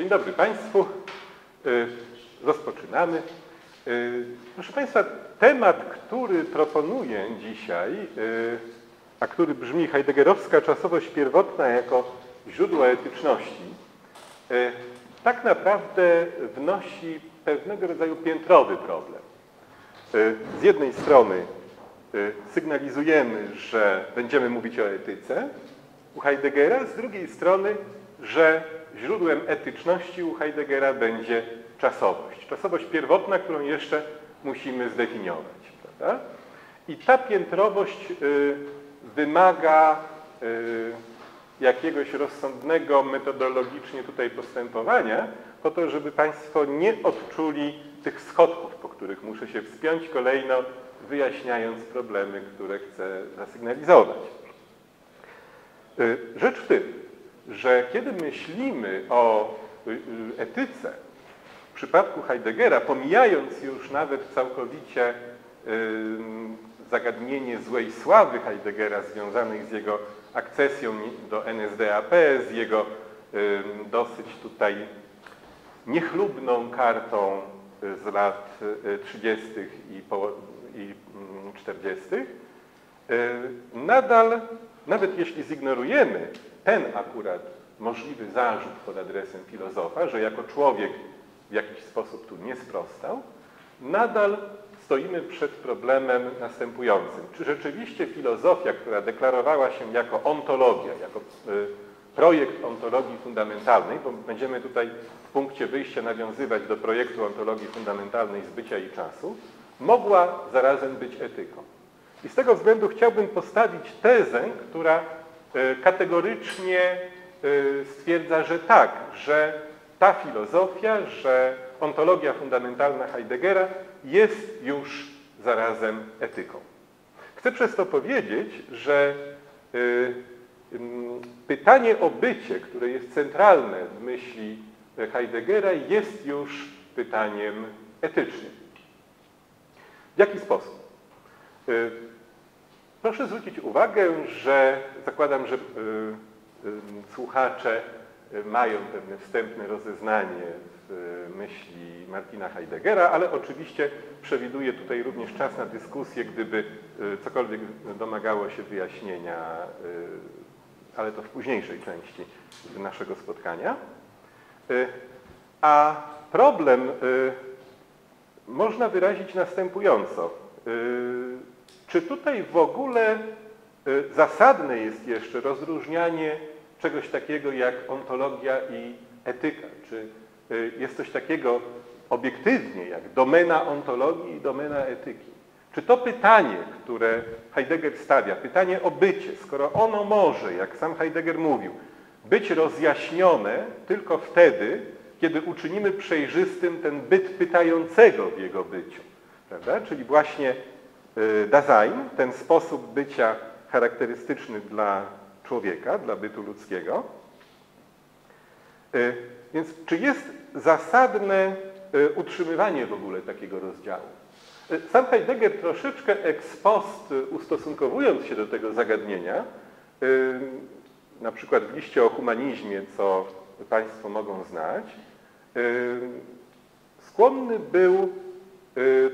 Dzień dobry Państwu. Y, rozpoczynamy. Y, proszę Państwa, temat, który proponuję dzisiaj, y, a który brzmi Heideggerowska czasowość pierwotna jako źródło etyczności, tak naprawdę wnosi pewnego rodzaju piętrowy problem. Z jednej strony sygnalizujemy, że będziemy mówić o etyce u Heideggera, z drugiej strony, że źródłem etyczności u Heideggera będzie czasowość. Czasowość pierwotna, którą jeszcze musimy zdefiniować. Prawda? I ta piętrowość y, wymaga y, jakiegoś rozsądnego metodologicznie tutaj postępowania, po to, żeby Państwo nie odczuli tych schodków, po których muszę się wspiąć kolejno, wyjaśniając problemy, które chcę zasygnalizować. Y, rzecz w tym, że kiedy myślimy o y, y, etyce, w przypadku Heideggera, pomijając już nawet całkowicie zagadnienie złej sławy Heideggera związanej z jego akcesją do NSDAP, z jego dosyć tutaj niechlubną kartą z lat 30. i 40., nadal, nawet jeśli zignorujemy ten akurat możliwy zarzut pod adresem filozofa, że jako człowiek w jakiś sposób tu nie sprostał, nadal stoimy przed problemem następującym. Czy rzeczywiście filozofia, która deklarowała się jako ontologia, jako y, projekt ontologii fundamentalnej, bo będziemy tutaj w punkcie wyjścia nawiązywać do projektu ontologii fundamentalnej z bycia i czasu, mogła zarazem być etyką. I z tego względu chciałbym postawić tezę, która E, kategorycznie e, stwierdza, że tak, że ta filozofia, że ontologia fundamentalna Heideggera jest już zarazem etyką. Chcę przez to powiedzieć, że e, pytanie o bycie, które jest centralne w myśli Heideggera, jest już pytaniem etycznym. W jaki sposób? Proszę zwrócić uwagę, że zakładam, że y, y, słuchacze mają pewne wstępne rozeznanie w myśli Martina Heideggera, ale oczywiście przewiduję tutaj również czas na dyskusję, gdyby y, cokolwiek domagało się wyjaśnienia, ale to w późniejszej części naszego spotkania. A problem można wyrazić następująco. Czy tutaj w ogóle y, zasadne jest jeszcze rozróżnianie czegoś takiego jak ontologia i etyka? Czy y, jest coś takiego obiektywnie jak domena ontologii i domena etyki? Czy to pytanie, które Heidegger stawia, pytanie o bycie, skoro ono może, jak sam Heidegger mówił, być rozjaśnione tylko wtedy, kiedy uczynimy przejrzystym ten byt pytającego w jego byciu, prawda? czyli właśnie Dasein, ten sposób bycia charakterystyczny dla człowieka, dla bytu ludzkiego. Y, więc czy jest zasadne y, utrzymywanie w ogóle takiego rozdziału? Sam Heidegger troszeczkę ex post, ustosunkowując się do tego zagadnienia, na przykład w liście o humanizmie, co Państwo mogą znać, skłonny był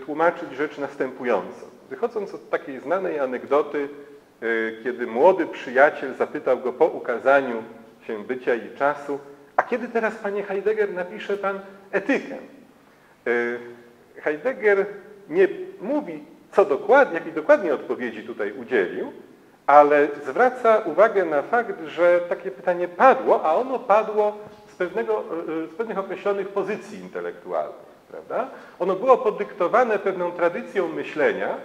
tłumaczyć rzecz następującą. Wychodząc od takiej znanej anegdoty, y, kiedy młody przyjaciel zapytał go po ukazaniu się bycia i czasu, a kiedy teraz, panie Heidegger, napisze pan etykę? Y, Heidegger nie mówi, co dokładnie, jakiej dokładnie odpowiedzi tutaj udzielił, ale zwraca uwagę na fakt, że takie pytanie padło, a ono padło z, pewnego, y, z pewnych określonych pozycji intelektualnych. Prawda? Ono było podyktowane pewną tradycją myślenia,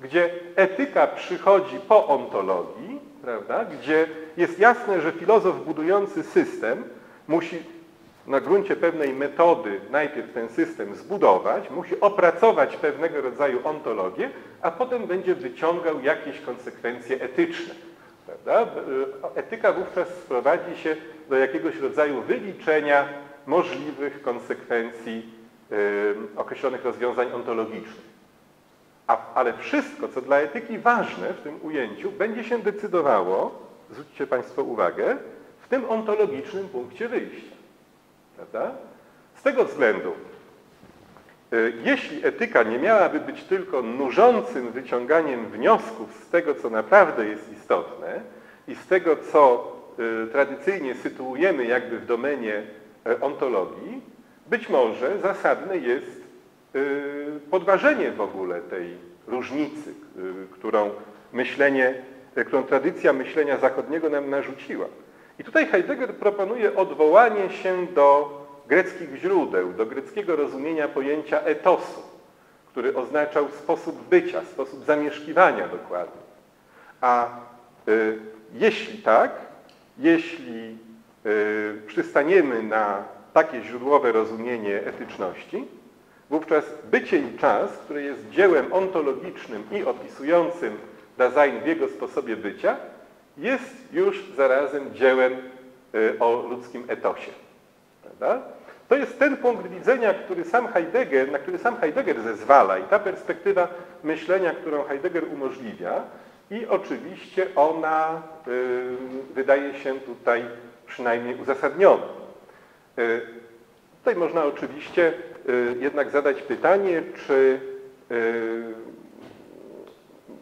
gdzie etyka przychodzi po ontologii, prawda? gdzie jest jasne, że filozof budujący system musi na gruncie pewnej metody najpierw ten system zbudować, musi opracować pewnego rodzaju ontologię, a potem będzie wyciągał jakieś konsekwencje etyczne. Prawda? Etyka wówczas sprowadzi się do jakiegoś rodzaju wyliczenia możliwych konsekwencji określonych rozwiązań ontologicznych. A, ale wszystko, co dla etyki ważne w tym ujęciu, będzie się decydowało, zwróćcie Państwo uwagę, w tym ontologicznym punkcie wyjścia. Prawda? Z tego względu, y, jeśli etyka nie miałaby być tylko nużącym wyciąganiem wniosków z tego, co naprawdę jest istotne i z tego, co y, tradycyjnie sytuujemy jakby w domenie e, ontologii, być może zasadne jest podważenie w ogóle tej różnicy, którą myślenie, e, którą tradycja myślenia zachodniego nam narzuciła. I tutaj Heidegger proponuje odwołanie się do greckich źródeł, do greckiego rozumienia pojęcia etosu, który oznaczał sposób bycia, sposób zamieszkiwania dokładnie. A y, jeśli tak, jeśli y, przystaniemy na takie źródłowe rozumienie etyczności, wówczas bycie i czas, które jest dziełem ontologicznym i opisującym Dasein w jego sposobie bycia, jest już zarazem dziełem y, o ludzkim etosie. Prawda? To jest ten punkt widzenia, który sam Heidegger, na który sam Heidegger zezwala i ta perspektywa myślenia, którą Heidegger umożliwia i oczywiście ona y, wydaje się tutaj przynajmniej uzasadniona. Y, tutaj można oczywiście jednak zadać pytanie, czy y,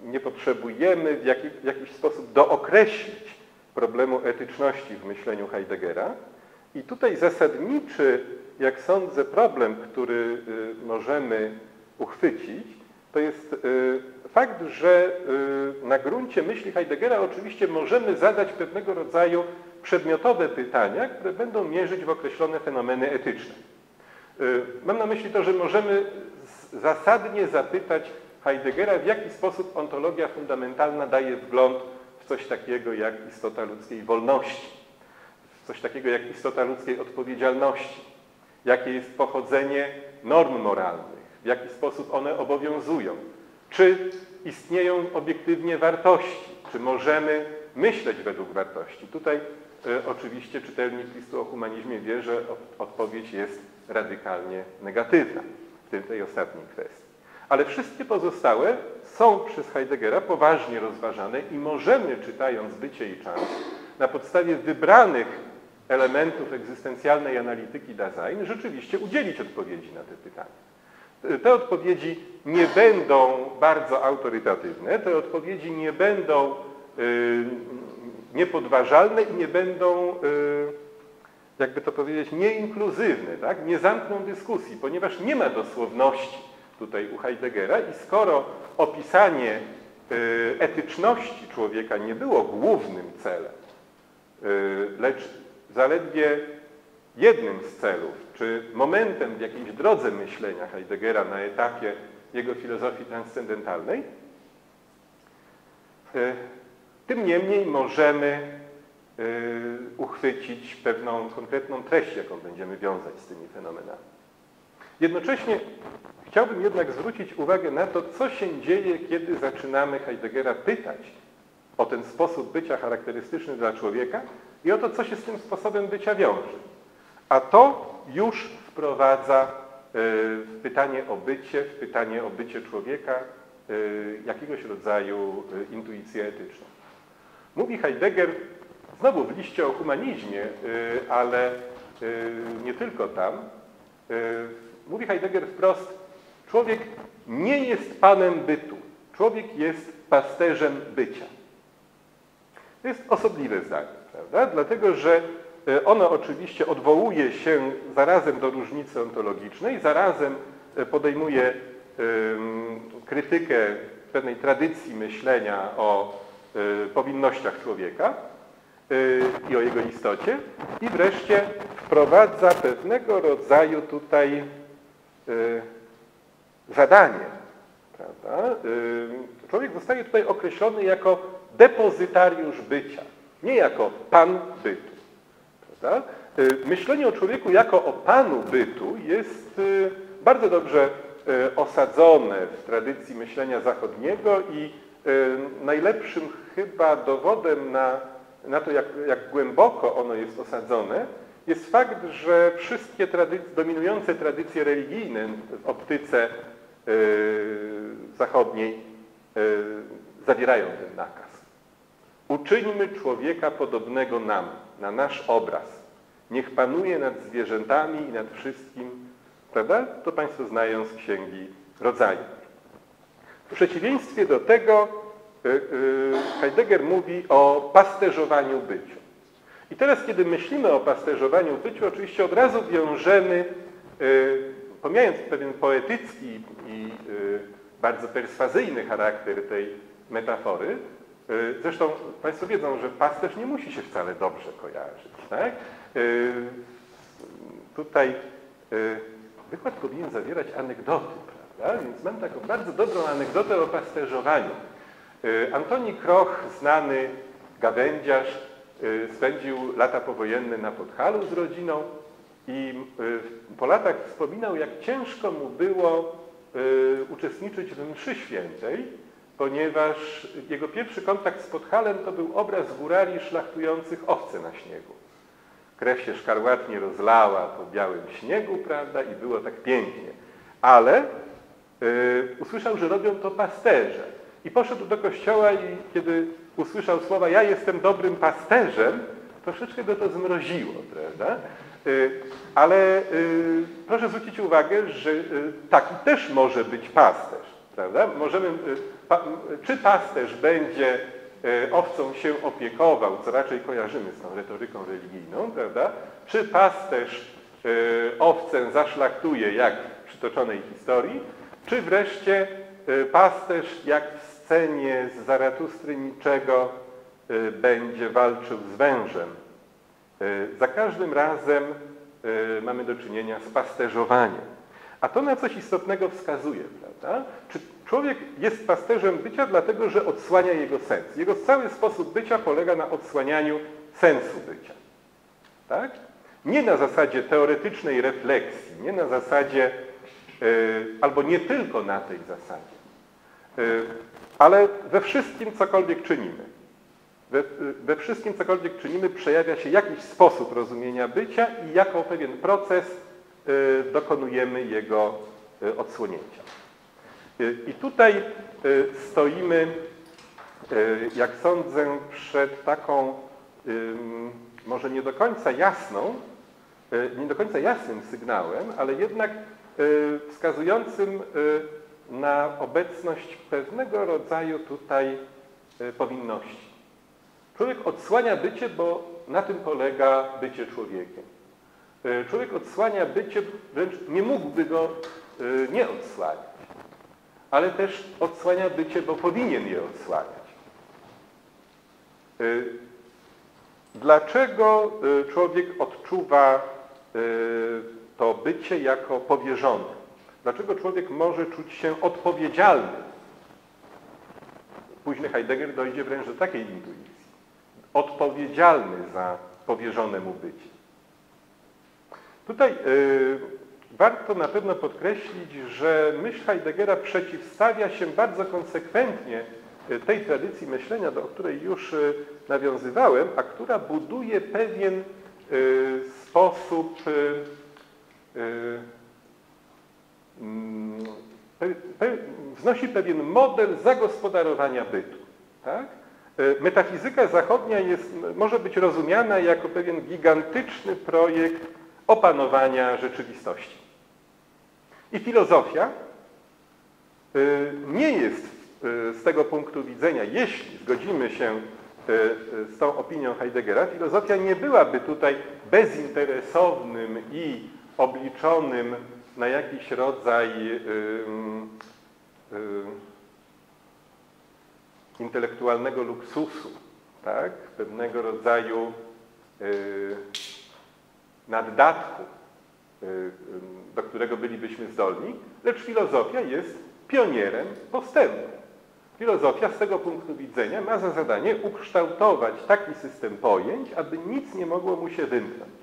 nie potrzebujemy w, jaki, w jakiś sposób dookreślić problemu etyczności w myśleniu Heideggera, i tutaj zasadniczy, jak sądzę, problem, który y, możemy uchwycić, to jest y, fakt, że y, na gruncie myśli Heideggera oczywiście możemy zadać pewnego rodzaju przedmiotowe pytania, które będą mierzyć w określone fenomeny etyczne. Mam na myśli to, że możemy zasadnie zapytać Heideggera, w jaki sposób ontologia fundamentalna daje wgląd w coś takiego jak istota ludzkiej wolności coś takiego jak istota ludzkiej odpowiedzialności, jakie jest pochodzenie norm moralnych, w jaki sposób one obowiązują, czy istnieją obiektywnie wartości, czy możemy myśleć według wartości. Tutaj e, oczywiście czytelnik listu o humanizmie wie, że odpowiedź jest radykalnie negatywna w tym tej ostatniej kwestii. Ale wszystkie pozostałe są przez Heideggera poważnie rozważane i możemy, czytając Bycie i Czas, na podstawie wybranych elementów egzystencjalnej analityki Dasein rzeczywiście udzielić odpowiedzi na te pytania. Te odpowiedzi nie będą bardzo autorytatywne, te odpowiedzi nie będą y, niepodważalne i nie będą, y, jakby to powiedzieć, nieinkluzywne, tak? nie zamkną dyskusji, ponieważ nie ma dosłowności tutaj u Heideggera i skoro opisanie y, etyczności człowieka nie było głównym celem, lecz zaledwie jednym z celów, czy momentem w jakiejś drodze myślenia Heideggera na etapie jego filozofii transcendentalnej, e, tym niemniej możemy uchwycić pewną konkretną treść, jaką będziemy wiązać z tymi fenomenami. Jednocześnie chciałbym jednak zwrócić uwagę na to, co się dzieje, kiedy zaczynamy Heideggera pytać o ten sposób bycia charakterystyczny dla człowieka i o to, co się z tym sposobem bycia wiąże. A to już wprowadza w pytanie o bycie, w pytanie o bycie człowieka e, jakiegoś rodzaju intuicję etyczną. Mówi Heidegger, znowu w liście o humanizmie, ale nie tylko tam, mówi Heidegger wprost, człowiek nie jest panem bytu, człowiek jest pasterzem bycia. To jest osobliwe zdanie, prawda? Dlatego, że ono oczywiście odwołuje się zarazem do różnicy ontologicznej, zarazem podejmuje krytykę pewnej tradycji myślenia o powinnościach człowieka i o jego istocie i wreszcie wprowadza pewnego rodzaju tutaj zadanie. Prawda? Człowiek zostaje tutaj określony jako depozytariusz bycia, nie jako pan bytu. Prawda? Y, myślenie o człowieku jako o panu bytu jest y, bardzo dobrze y, osadzone w tradycji myślenia zachodniego i najlepszym chyba dowodem na, na to, jak, jak głęboko ono jest osadzone, jest fakt, że wszystkie tradycje, dominujące tradycje religijne w optyce zachodniej zawierają ten nakaz. Uczyńmy człowieka podobnego nam, na nasz obraz. niech panuje nad zwierzętami i nad wszystkim, prawda? To Państwo znają z Księgi Rodzaju. W przeciwieństwie do tego Heidegger mówi o pasterzowaniu byciu. I teraz, kiedy myślimy o pasterzowaniu byciu, oczywiście od razu wiążemy, y, pomijając pewien poetycki i bardzo perswazyjny charakter tej metafory, zresztą Państwo wiedzą, że pasterz nie musi się wcale dobrze kojarzyć. Tak? Tutaj wykład powinien zawierać anegdoty, prawda? Więc mam taką bardzo dobrą anegdotę o pasterzowaniu. Y, Antoni Kroch, znany gawędziarz, y, spędził lata powojenne na Podhalu z rodziną i y, po latach wspominał, jak ciężko mu było uczestniczyć w mszy świętej, ponieważ jego pierwszy kontakt z Podhalem to był obraz górali szlachtujących owce na śniegu. Krew się szkarłatnie rozlała po białym śniegu, prawda, i było tak pięknie. Ale y, usłyszał, że robią to pasterze. I poszedł do kościoła i kiedy usłyszał słowa ja jestem dobrym pasterzem, troszeczkę go to zmroziło, prawda? Y, ale y, proszę zwrócić uwagę, że y, taki też może być pasterz, prawda? Możemy, czy pasterz będzie owcą się opiekował, co raczej kojarzymy z tą retoryką religijną, prawda? Czy pasterz owcę zaszlachtuje, jak w przytoczonej historii, czy wreszcie pasterz, jak scenie z Zaratustry niczego, będzie walczył z wężem. Za każdym razem mamy do czynienia z pasterzowaniem. A to na coś istotnego wskazuje, prawda? Czy człowiek jest pasterzem bycia dlatego, że odsłania jego sens. Jego cały sposób bycia polega na odsłanianiu sensu bycia. Tak? Nie na zasadzie teoretycznej refleksji, nie na zasadzie, albo nie tylko na tej zasadzie, ale we wszystkim, cokolwiek czynimy. We, we, wszystkim, cokolwiek czynimy, przejawia się jakiś sposób rozumienia bycia i jako pewien proces y, dokonujemy jego y, odsłonięcia. Y, I tutaj stoimy, jak sądzę, przed taką może nie do końca jasną, nie do końca jasnym sygnałem, ale jednak wskazującym na obecność pewnego rodzaju tutaj powinności. Człowiek odsłania bycie, bo na tym polega bycie człowiekiem. E, człowiek odsłania bycie, wręcz nie mógłby go e, nie odsłaniać, ale też odsłania bycie, bo powinien je odsłaniać. E, dlaczego człowiek odczuwa to bycie jako powierzone? Dlaczego człowiek może czuć się odpowiedzialny? Późny Heidegger dojdzie wręcz do takiej intuicji odpowiedzialny za powierzone mu bycie. Tutaj y, warto na pewno podkreślić, że myśl Heideggera przeciwstawia się bardzo konsekwentnie y, tej tradycji myślenia, do której już y, nawiązywałem, a która buduje pewien sposób mm, wznosi pewien model zagospodarowania bytu. Tak? E, metafizyka zachodnia jest, może być rozumiana jako pewien gigantyczny projekt opanowania rzeczywistości. I filozofia e, nie jest e, z tego punktu widzenia, jeśli zgodzimy się z tą opinią Heideggera, filozofia nie byłaby tutaj bezinteresownym i obliczonym na jakiś rodzaj intelektualnego luksusu, tak? pewnego rodzaju y, naddatku, y, do którego bylibyśmy zdolni, lecz filozofia jest pionierem postępu. Filozofia z tego punktu widzenia ma za zadanie ukształtować taki system pojęć, aby nic nie mogło mu się wymknąć.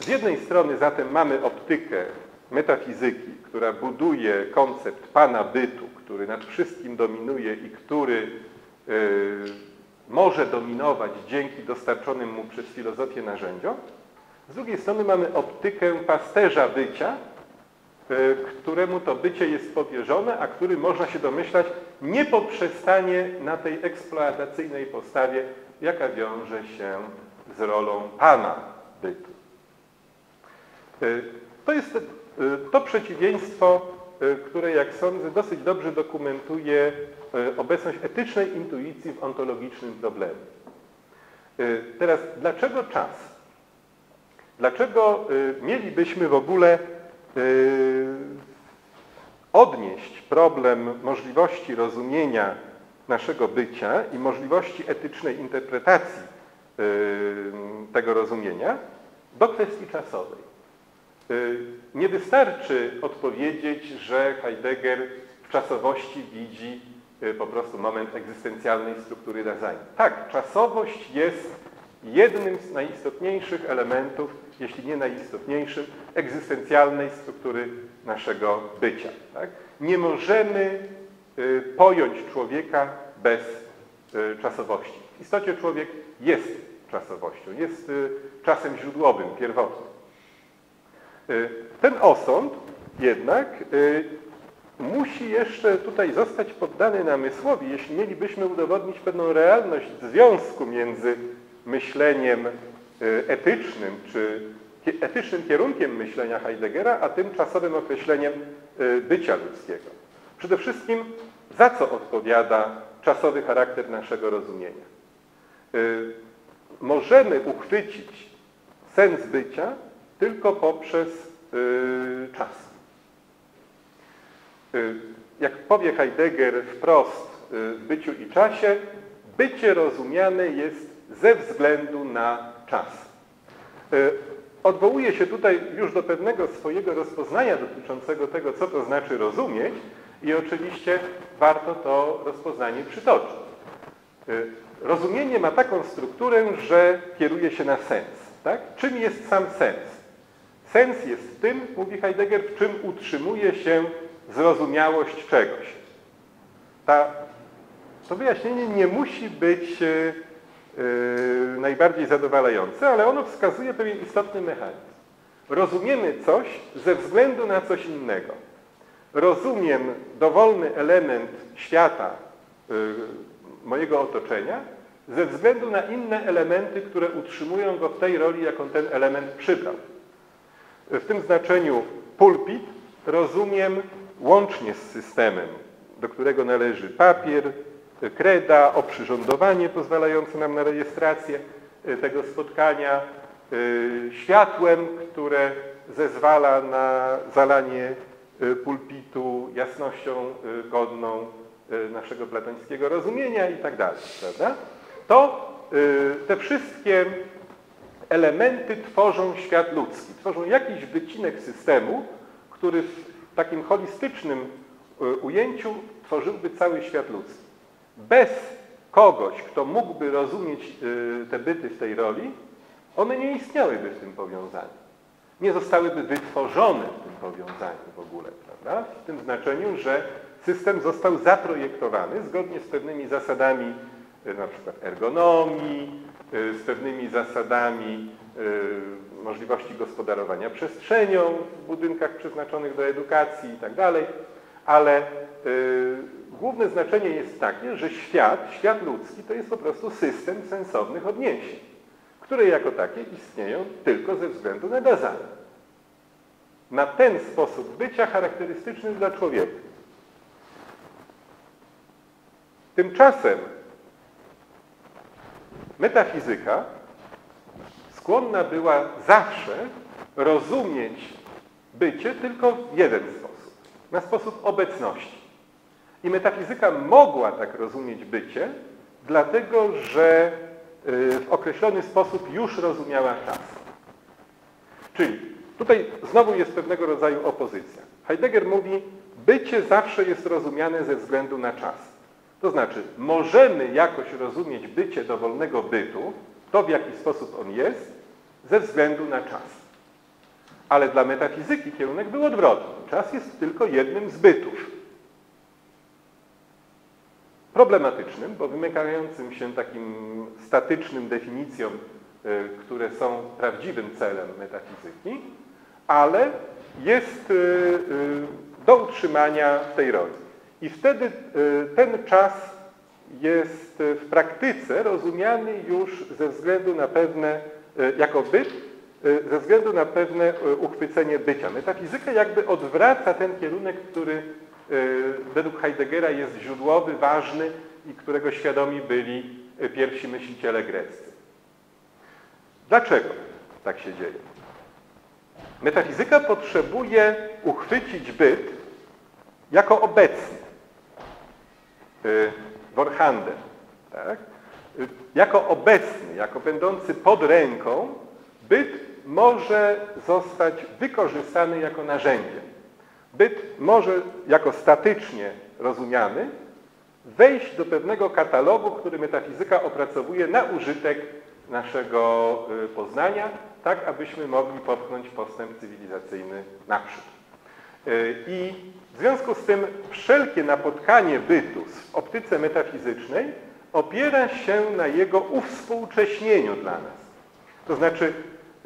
Z jednej strony zatem mamy optykę metafizyki, która buduje koncept pana bytu, który nad wszystkim dominuje i który y, może dominować dzięki dostarczonym mu przez filozofię narzędziom. Z drugiej strony mamy optykę pasterza bycia, y, któremu to bycie jest powierzone, a który można się domyślać nie poprzestanie na tej eksploatacyjnej postawie, jaka wiąże się z rolą pana bytu. To jest to przeciwieństwo, które jak sądzę dosyć dobrze dokumentuje obecność etycznej intuicji w ontologicznym problemie. Teraz, dlaczego czas? Dlaczego mielibyśmy w ogóle odnieść problem możliwości rozumienia naszego bycia i możliwości etycznej interpretacji tego rozumienia do kwestii czasowej. Nie wystarczy odpowiedzieć, że Heidegger w czasowości widzi po prostu moment egzystencjalnej struktury Dasein. Tak, czasowość jest jednym z najistotniejszych elementów, jeśli nie najistotniejszym, egzystencjalnej struktury naszego bycia. Tak? Nie możemy y, pojąć człowieka bez y, czasowości. W istocie człowiek jest czasowością, jest y, czasem źródłowym, pierwotnym. Ten osąd jednak musi jeszcze tutaj zostać poddany namysłowi, jeśli mielibyśmy udowodnić pewną realność związku między myśleniem etycznym czy etycznym kierunkiem myślenia Heideggera, a tymczasowym określeniem y, bycia ludzkiego. Przede wszystkim, za co odpowiada czasowy charakter naszego rozumienia. Y, możemy uchwycić sens bycia tylko poprzez y, czas. Jak powie Heidegger wprost w byciu i czasie, bycie rozumiane jest ze względu na czas odwołuje się tutaj już do pewnego swojego rozpoznania dotyczącego tego, co to znaczy rozumieć i oczywiście warto to rozpoznanie przytoczyć. Y, rozumienie ma taką strukturę, że kieruje się na sens. Tak? Czym jest sam sens? Sens jest tym, mówi Heidegger, w czym utrzymuje się zrozumiałość czegoś. Ta, to wyjaśnienie nie musi być Yy, najbardziej zadowalające, ale ono wskazuje pewien istotny mechanizm. Rozumiemy coś ze względu na coś innego. Rozumiem dowolny element świata yy, mojego otoczenia ze względu na inne elementy, które utrzymują go w tej roli, jaką ten element przybrał. W tym znaczeniu pulpit rozumiem łącznie z systemem, do którego należy papier, kreda, oprzyrządowanie pozwalające nam na rejestrację e, tego spotkania, e, światłem, które zezwala na zalanie e, pulpitu jasnością godną naszego platońskiego rozumienia i tak dalej, prawda? To te wszystkie elementy tworzą świat ludzki, tworzą jakiś wycinek systemu, który w takim holistycznym ujęciu tworzyłby cały świat ludzki. Bez kogoś, kto mógłby rozumieć y, te byty w tej roli, one nie istniałyby w tym powiązaniu. Nie zostałyby wytworzone w tym powiązaniu w ogóle, prawda? W tym znaczeniu, że system został zaprojektowany zgodnie z pewnymi zasadami y, na przykład ergonomii, z pewnymi zasadami możliwości gospodarowania przestrzenią w budynkach przeznaczonych do edukacji i tak ale główne znaczenie jest takie, że świat, świat ludzki to jest po prostu system sensownych odniesień, które jako takie istnieją tylko ze względu na Dasein. Na ten sposób bycia charakterystyczny dla człowieka. Tymczasem metafizyka skłonna była zawsze rozumieć bycie tylko w jeden sposób, na sposób obecności. I metafizyka mogła tak rozumieć bycie, dlatego że y, w określony sposób już rozumiała czas. Czyli tutaj znowu jest pewnego rodzaju opozycja. Heidegger mówi, bycie zawsze jest rozumiane ze względu na czas. To znaczy, możemy jakoś rozumieć bycie dowolnego bytu, to w jaki sposób on jest, ze względu na czas. Ale dla metafizyki kierunek był odwrotny. Czas jest tylko jednym z bytów problematycznym, bo wymykającym się takim statycznym definicjom, e, które są prawdziwym celem metafizyki, ale jest e, e, do utrzymania w tej roli. I wtedy ten czas jest w praktyce rozumiany już ze względu na pewne, jako byt, ze względu na pewne uchwycenie bycia. Metafizyka jakby odwraca ten kierunek, który według Heideggera jest źródłowy, ważny i którego świadomi byli pierwsi myśliciele greccy. Dlaczego tak się dzieje? Metafizyka potrzebuje uchwycić byt jako obecny. Vorhanden. Tak? Jako obecny, jako będący pod ręką, byt może zostać wykorzystany jako narzędzie. Byt może jako statycznie rozumiany wejść do pewnego katalogu, który metafizyka opracowuje na użytek naszego y, poznania, tak abyśmy mogli popchnąć postęp cywilizacyjny naprzód. Y, I w związku z tym wszelkie napotkanie bytu w optyce metafizycznej opiera się na jego uwspółcześnieniu dla nas. To znaczy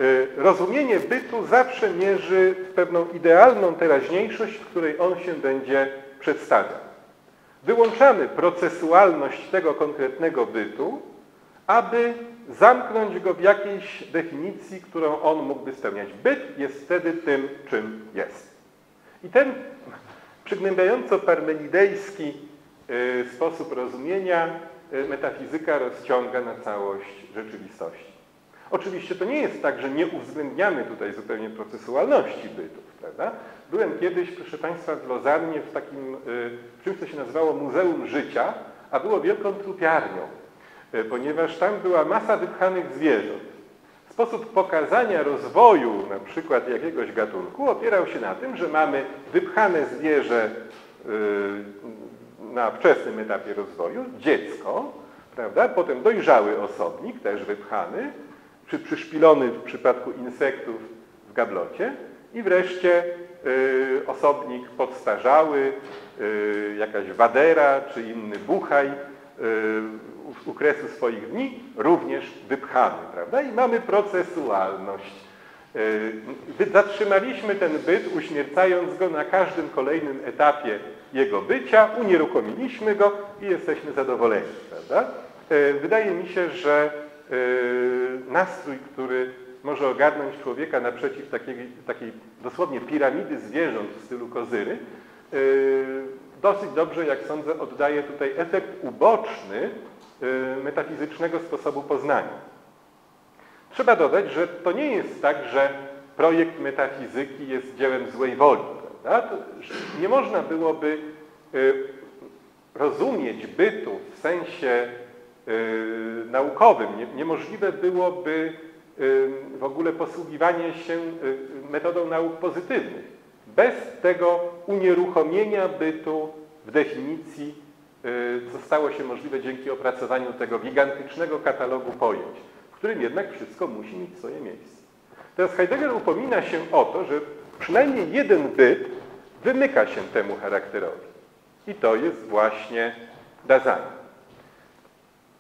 y, rozumienie bytu zawsze mierzy w pewną idealną teraźniejszość, w której on się będzie przedstawiał. Wyłączamy procesualność tego konkretnego bytu, aby zamknąć go w jakiejś definicji, którą on mógłby spełniać. Byt jest wtedy tym, czym jest. I ten przygnębiająco parmenidejski y, sposób rozumienia y, metafizyka rozciąga na całość rzeczywistości. Oczywiście to nie jest tak, że nie uwzględniamy tutaj zupełnie procesualności bytów, prawda? Byłem kiedyś, proszę Państwa, w Lozannie w takim, w czymś, co się nazywało Muzeum Życia, a było wielką trupiarnią, ponieważ tam była masa wypchanych zwierząt. Sposób pokazania rozwoju na przykład jakiegoś gatunku opierał się na tym, że mamy wypchane zwierzę y, na wczesnym etapie rozwoju, dziecko, prawda? potem dojrzały osobnik, też wypchany, czy przyszpilony w przypadku insektów w gablocie i wreszcie y, osobnik podstarzały, y, jakaś wadera czy inny buchaj, u kresu swoich dni również wypchany, prawda? I mamy procesualność. E, zatrzymaliśmy ten byt, uśmiercając go na każdym kolejnym etapie jego bycia, unieruchomiliśmy go i jesteśmy zadowoleni, prawda? E, wydaje mi się, że e, nastrój, który może ogarnąć człowieka naprzeciw takiej, takiej dosłownie piramidy zwierząt w stylu kozyry, dosyć dobrze, jak sądzę, oddaje tutaj efekt uboczny Y, metafizycznego sposobu poznania. Trzeba dodać, że to nie jest tak, że projekt metafizyki jest dziełem złej woli. Prawda? nie można byłoby y, rozumieć bytu w sensie y, naukowym. niemożliwe byłoby w ogóle posługiwanie się metodą nauk pozytywnych bez tego unieruchomienia bytu w definicji co y, stało się możliwe dzięki opracowaniu tego gigantycznego katalogu pojęć, w którym jednak wszystko musi mieć swoje miejsce. Teraz Heidegger upomina się o to, że przynajmniej jeden byt wymyka się temu charakterowi. I to jest właśnie Dasein.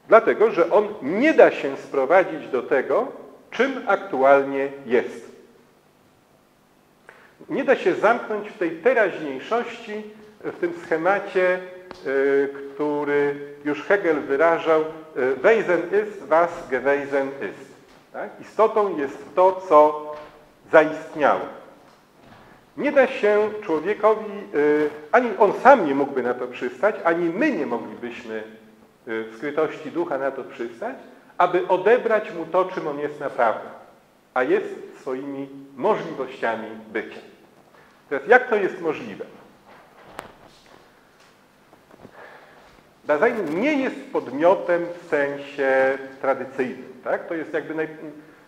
Dlatego, że on nie da się sprowadzić do tego, czym aktualnie jest. Nie da się zamknąć w tej teraźniejszości, w tym schemacie Y, który już Hegel wyrażał y, Wesen ist, was gewesen ist. Tak? Istotą jest to, co zaistniało. Nie da się człowiekowi, y, ani on sam nie mógłby na to przystać, ani my nie moglibyśmy w skrytości ducha na to przystać, aby odebrać mu to, czym on jest naprawdę, a jest swoimi możliwościami bycia. Teraz jak to jest możliwe? Dasein nie jest podmiotem w sensie tradycyjnym. Tak? To jest jakby naj...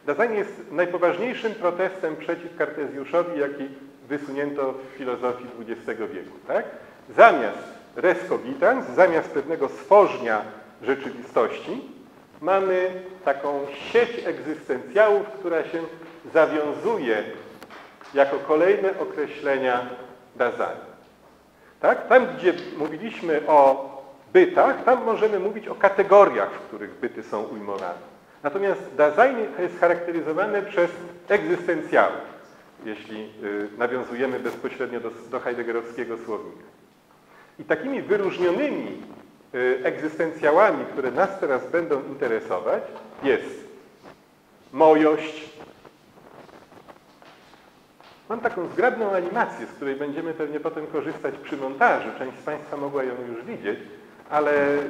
Dasein jest najpoważniejszym protestem przeciw Kartezjuszowi, jaki wysunięto w filozofii XX wieku. Tak? Zamiast res cogitans, zamiast pewnego stworzenia rzeczywistości, mamy taką sieć egzystencjałów, która się zawiązuje jako kolejne określenia Dasein. Tak? Tam, gdzie mówiliśmy o bytach, tam możemy mówić o kategoriach, w których byty są ujmowane. Natomiast Dasein jest charakteryzowane przez egzystencjałów, jeśli y, nawiązujemy bezpośrednio do, do heideggerowskiego słownika. I takimi wyróżnionymi y, egzystencjałami, które nas teraz będą interesować, jest mojość. Mam taką zgrabną animację, z której będziemy pewnie potem korzystać przy montażu. Część z Państwa mogła ją już widzieć, ale y,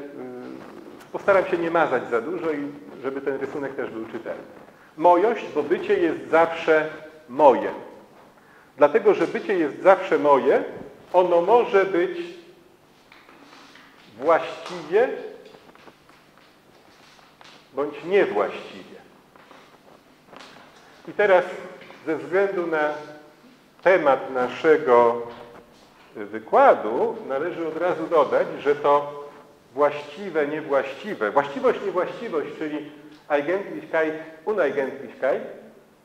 postaram się nie mazać za dużo i żeby ten rysunek też był czytelny. Mojość, bo bycie jest zawsze moje. Dlatego, że bycie jest zawsze moje, ono może być właściwie bądź niewłaściwie. I teraz ze względu na temat naszego wykładu należy od razu dodać, że to właściwe, niewłaściwe, właściwość, niewłaściwość, czyli Eigentlichkeit, Uneigentlichkeit,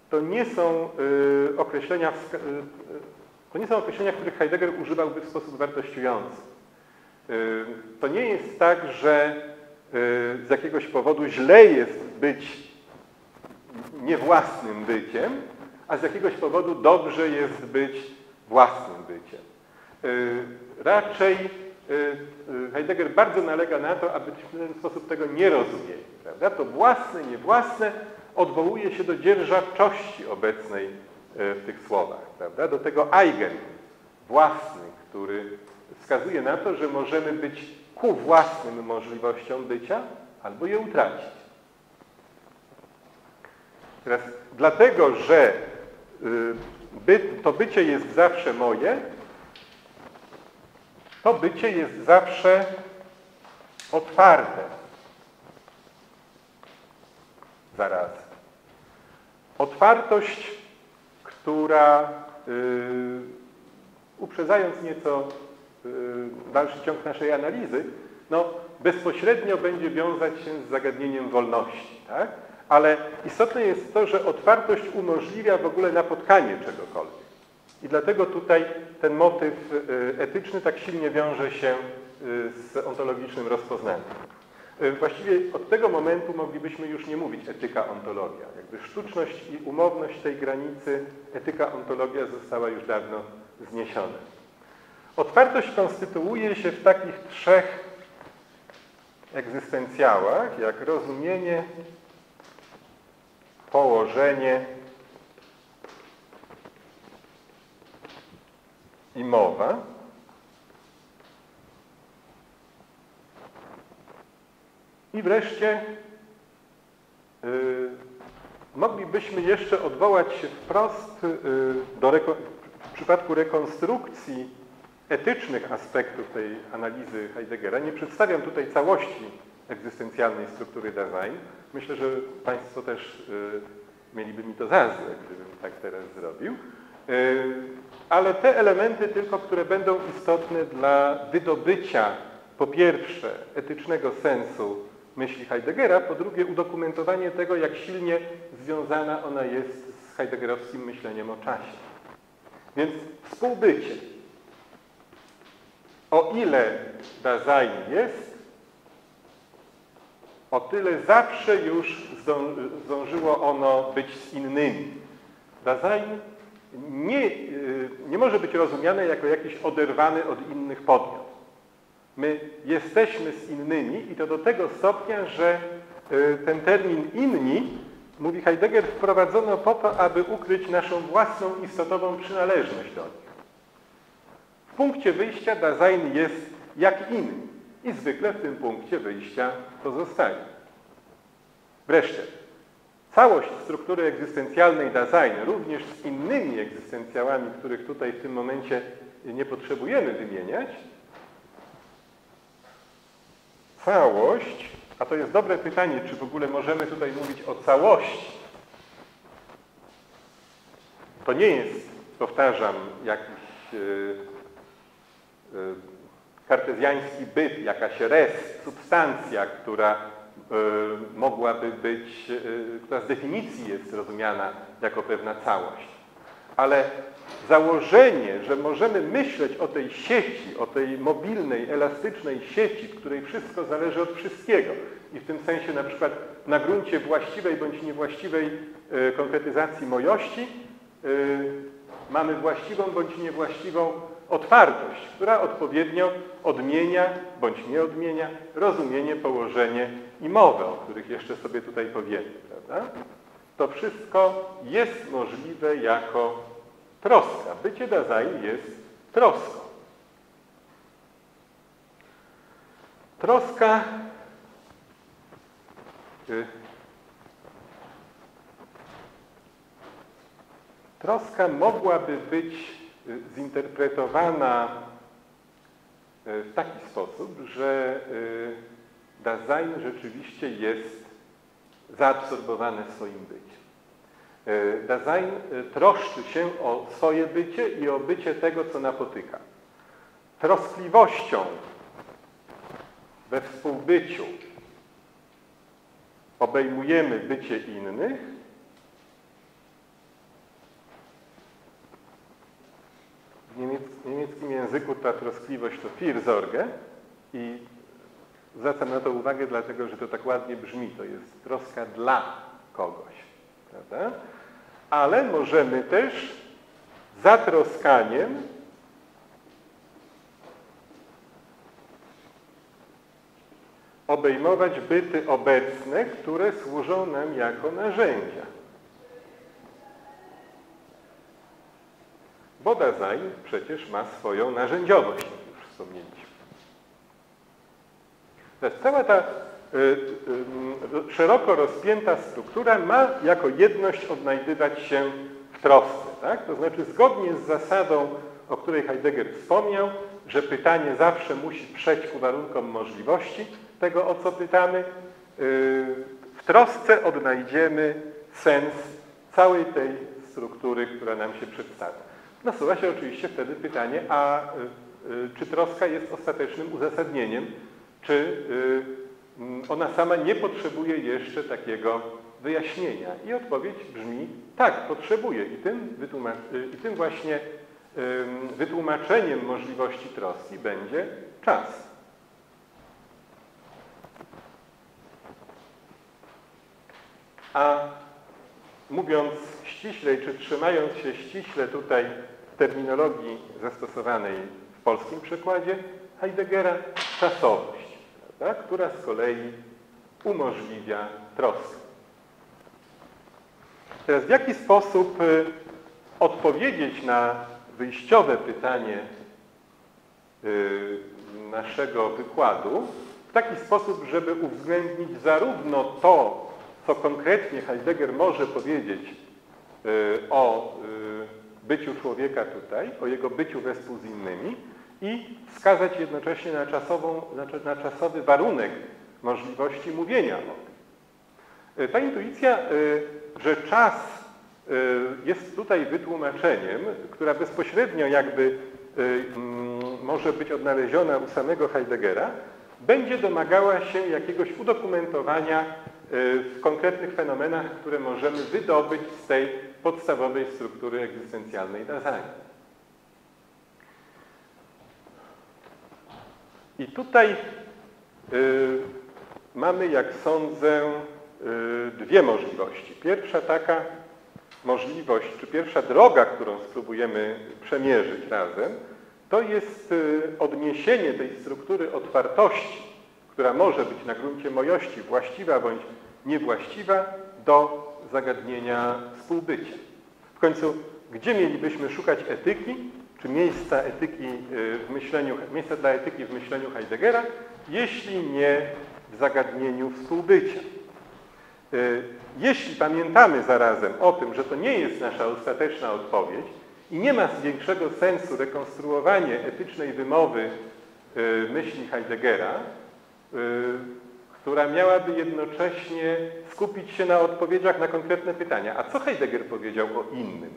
to nie są y, określenia, y, to nie są określenia, których Heidegger używałby w sposób wartościujący. Y, to nie jest tak, że y, z jakiegoś powodu źle jest być niewłasnym byciem, a z jakiegoś powodu dobrze jest być własnym byciem. Y, raczej Heidegger bardzo nalega na to, aby w ten sposób tego nie rozumieli. Prawda? To własne, niewłasne odwołuje się do dzierżawczości obecnej w tych słowach. Prawda? Do tego eigen, własny, który wskazuje na to, że możemy być ku własnym możliwościom bycia albo je utracić. Teraz dlatego, że y, to bycie jest zawsze moje, to bycie jest zawsze otwarte. Zaraz. Otwartość, która yy, uprzedzając nieco yy, dalszy ciąg naszej analizy, no, bezpośrednio będzie wiązać się z zagadnieniem wolności. Tak? Ale istotne jest to, że otwartość umożliwia w ogóle napotkanie czegokolwiek. I dlatego tutaj ten motyw y, etyczny tak silnie wiąże się y, z ontologicznym rozpoznaniem. Y, właściwie od tego momentu moglibyśmy już nie mówić etyka-ontologia. Jakby sztuczność i umowność tej granicy etyka-ontologia została już dawno zniesiona. Otwartość konstytuuje się w takich trzech egzystencjałach, jak rozumienie, położenie i mowa. I wreszcie yy, moglibyśmy jeszcze odwołać się wprost yy, do w przypadku rekonstrukcji etycznych aspektów tej analizy Heideggera. Nie przedstawiam tutaj całości egzystencjalnej struktury Dasein. Myślę, że Państwo też y, mieliby mi to za złe, gdybym tak teraz zrobił. Y, ale te elementy tylko, które będą istotne dla wydobycia po pierwsze etycznego sensu myśli Heideggera, po drugie udokumentowanie tego, jak silnie związana ona jest z heideggerowskim myśleniem o czasie. Więc współbycie. O ile Dasein jest, o tyle zawsze już zdążyło ono być z innymi. Dasein nie, y, nie może być rozumiane jako jakiś oderwany od innych podmiot. My jesteśmy z innymi i to do tego stopnia, że y, ten termin inni, mówi Heidegger, wprowadzono po to, aby ukryć naszą własną istotową przynależność do nich. W punkcie wyjścia Dasein jest jak inni i zwykle w tym punkcie wyjścia pozostaje. Wreszcie, całość struktury egzystencjalnej Dasein, również z innymi egzystencjałami, których tutaj w tym momencie nie potrzebujemy wymieniać, całość, a to jest dobre pytanie, czy w ogóle możemy tutaj mówić o całości. To nie jest, powtarzam, jakiś yy, yy, kartezjański byt, jakaś res, substancja, która y, mogłaby być, y, która z definicji jest rozumiana jako pewna całość. Ale założenie, że możemy myśleć o tej sieci, o tej mobilnej, elastycznej sieci, w której wszystko zależy od wszystkiego i w tym sensie na przykład na gruncie właściwej bądź niewłaściwej y, konkretyzacji mojości mamy właściwą bądź niewłaściwą otwartość, która odpowiednio odmienia bądź nie odmienia rozumienie, położenie i mowę, o których jeszcze sobie tutaj powiemy. Prawda? To wszystko jest możliwe jako troska. Bycie Dasein jest troską. Troska y, troska mogłaby być zinterpretowana y, w taki sposób, że Dasein rzeczywiście jest zaabsorbowane swoim byciem. Dasein troszczy się o swoje bycie i o bycie tego, co napotyka. Troskliwością we współbyciu obejmujemy bycie innych, niemieckim języku ta troskliwość to Fürsorge i zwracam na to uwagę, dlatego że to tak ładnie brzmi. To jest troska dla kogoś. Prawda? Ale możemy też zatroskaniem obejmować byty obecne, które służą nam jako narzędzia. Bo Dasein przecież ma swoją narzędziowość, jak już wspomnieliśmy. Teraz cała ta y, y, szeroko rozpięta struktura ma jako jedność odnajdywać się w trosce. Tak? To znaczy zgodnie z zasadą, o której Heidegger wspomniał, że pytanie zawsze musi przejść ku warunkom możliwości, tego, o co pytamy, y, w trosce odnajdziemy sens całej tej struktury, która nam się przedstawia. Nasuwa się oczywiście wtedy pytanie, a y, y, czy troska jest ostatecznym uzasadnieniem, czy mm, ona sama nie potrzebuje jeszcze takiego wyjaśnienia? I odpowiedź brzmi tak, potrzebuje. I tym, i tym właśnie wytłumaczeniem możliwości troski będzie czas. A mówiąc ściślej, czy trzymając się ściśle tutaj terminologii zastosowanej w polskim przekładzie Heideggera, czasowość, prawda, która z kolei umożliwia troskę. Teraz w jaki sposób y, odpowiedzieć na wyjściowe pytanie y, naszego wykładu w taki sposób, żeby uwzględnić zarówno to, co konkretnie Heidegger może powiedzieć o y, byciu człowieka tutaj, o jego byciu wespół z innymi i wskazać jednocześnie na, czasową, na czasowy warunek możliwości mówienia o tym. Y, ta intuicja, że czas jest tutaj wytłumaczeniem, która bezpośrednio jakby mm, może być odnaleziona u samego Heideggera, będzie domagała się jakiegoś udokumentowania Y, w konkretnych fenomenach, które możemy wydobyć z tej podstawowej struktury egzystencjalnej Dasein. I tutaj y, mamy, jak sądzę, y, dwie możliwości. Pierwsza taka możliwość, czy pierwsza droga, którą spróbujemy przemierzyć razem, to jest y, odniesienie tej struktury otwartości, która może być na gruncie mojości właściwa bądź niewłaściwa do zagadnienia współbycia. W końcu, gdzie mielibyśmy szukać etyki, czy miejsca etyki y, w myśleniu, miejsca dla etyki w myśleniu Heideggera, jeśli nie w zagadnieniu współbycia. Y, jeśli pamiętamy zarazem o tym, że to nie jest nasza ostateczna odpowiedź i nie ma większego sensu rekonstruowanie etycznej wymowy y, myśli Heideggera, która miałaby jednocześnie skupić się na odpowiedziach na konkretne pytania. A co Heidegger powiedział o innym?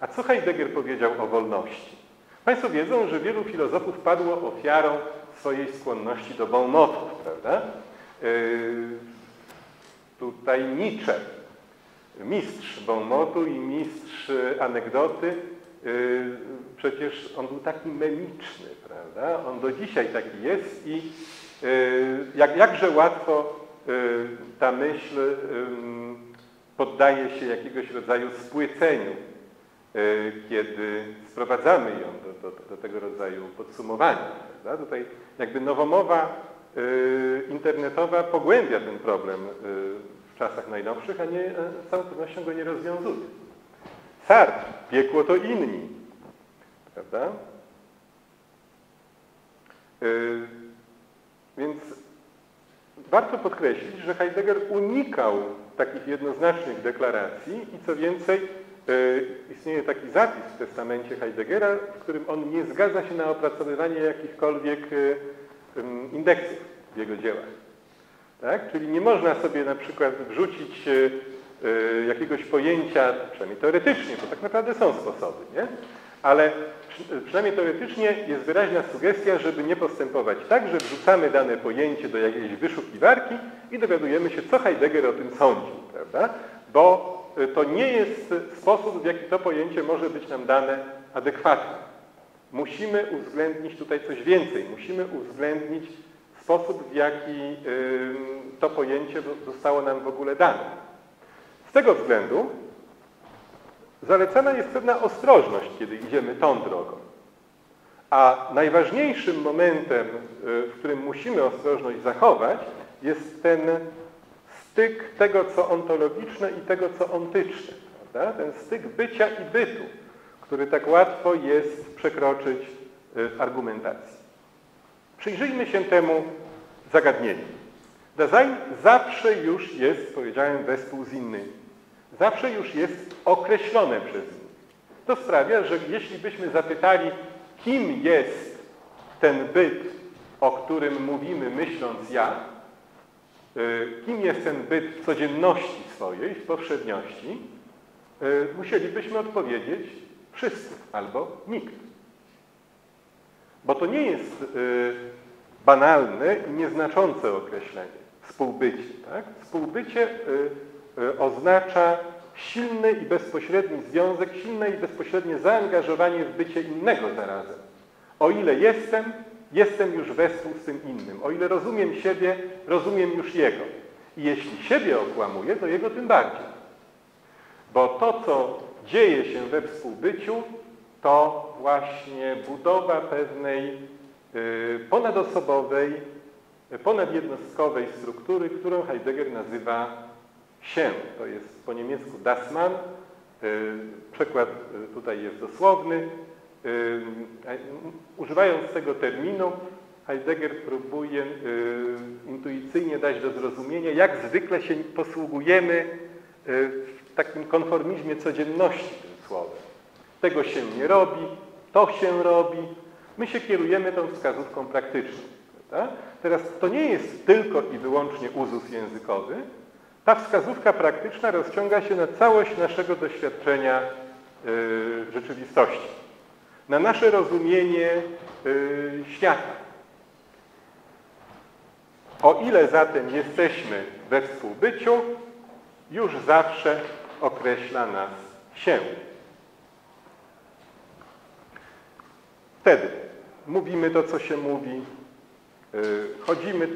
A co Heidegger powiedział o wolności? Państwo wiedzą, że wielu filozofów padło ofiarą swojej skłonności do bonmotów, prawda? Yy, tutaj Nietzsche, mistrz bonmotu i mistrz anegdoty, yy, przecież on był taki memiczny, prawda? On do dzisiaj taki jest i Y, jak, jakże łatwo ta myśl poddaje się jakiegoś rodzaju spłyceniu kiedy sprowadzamy ją do, do, do tego rodzaju podsumowania. Prawda? Tutaj jakby nowomowa internetowa pogłębia ten problem w czasach najnowszych, a nie, z całą pewnością go nie rozwiązuje. Sartre, piekło to inni. Prawda? Więc warto podkreślić, że Heidegger unikał takich jednoznacznych deklaracji i co więcej, istnieje taki zapis w testamencie Heideggera, w którym on nie zgadza się na opracowywanie jakichkolwiek indeksów w jego dziełach. Tak? Czyli nie można sobie na przykład wrzucić jakiegoś pojęcia, przynajmniej teoretycznie, bo tak naprawdę są sposoby, nie? Ale przynajmniej teoretycznie jest wyraźna sugestia, żeby nie postępować tak, że wrzucamy dane pojęcie do jakiejś wyszukiwarki i dowiadujemy się, co Heidegger o tym sądził, prawda? Bo to nie jest sposób, w jaki to pojęcie może być nam dane adekwatnie. Musimy uwzględnić tutaj coś więcej. Musimy uwzględnić sposób, w jaki to pojęcie zostało nam w ogóle dane. Z tego względu zalecana jest pewna ostrożność, kiedy idziemy tą drogą. A najważniejszym momentem, w którym musimy ostrożność zachować, jest ten styk tego, co ontologiczne i tego, co ontyczne. Prawda? Ten styk bycia i bytu, który tak łatwo jest przekroczyć w argumentacji. Przyjrzyjmy się temu zagadnieniu. Design zawsze już jest, powiedziałem, wespół z innymi. Zawsze już jest określone przez nich. To sprawia, że jeśli byśmy zapytali, kim jest ten byt, o którym mówimy myśląc ja, y, kim jest ten byt w codzienności swojej, w powszedniości, y, musielibyśmy odpowiedzieć wszyscy albo nikt. Bo to nie jest y, banalne i nieznaczące określenie współbycie. Tak? Współbycie oznacza silny i bezpośredni związek, silne i bezpośrednie zaangażowanie w bycie innego zarazem. O ile jestem, jestem już wespół z tym innym. O ile rozumiem siebie, rozumiem już jego. I jeśli siebie okłamuję, to jego tym bardziej. Bo to, co dzieje się we współbyciu, to właśnie budowa pewnej y, ponadosobowej, ponadjednostkowej struktury, którą Heidegger nazywa się. To jest po niemiecku das Mann. Y, przekład y, tutaj jest dosłowny. Y, używając tego terminu, Heidegger próbuje intuicyjnie dać do zrozumienia, jak zwykle się posługujemy w takim konformizmie codzienności tym słowem. Tego się nie robi, to się robi. My się kierujemy tą wskazówką praktyczną. Prawda? Teraz to nie jest tylko i wyłącznie uzus językowy, ta wskazówka praktyczna rozciąga się na całość naszego doświadczenia y, rzeczywistości, na nasze rozumienie y, świata. O ile zatem jesteśmy we współbyciu, już zawsze określa nas się. Wtedy mówimy to, co się mówi, y, chodzimy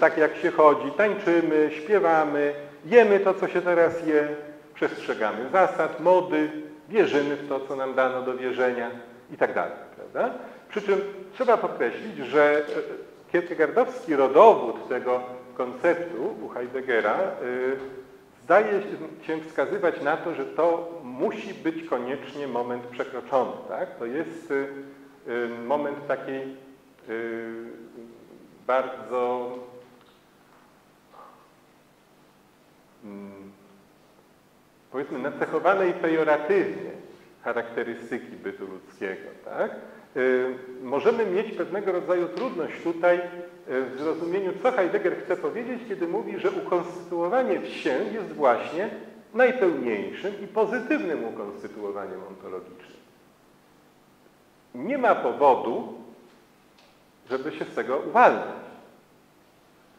tak, jak się chodzi, tańczymy, śpiewamy, Jemy to, co się teraz je, przestrzegamy zasad, mody, wierzymy w to, co nam dano do wierzenia i tak dalej. Prawda? Przy czym trzeba podkreślić, że e, kierkegaardowski rodowód tego konceptu u Heideggera y, zdaje się wskazywać na to, że to musi być koniecznie moment przekroczony. Tak? To jest y, y, moment takiej bardzo Mm, powiedzmy nacechowanej pejoratywnie charakterystyki bytu ludzkiego. Tak? Y, możemy mieć pewnego rodzaju trudność tutaj y, w zrozumieniu, co Heidegger chce powiedzieć, kiedy mówi, że ukonstytuowanie się jest właśnie najpełniejszym i pozytywnym ukonstytuowaniem ontologicznym. Nie ma powodu, żeby się z tego uwalniać.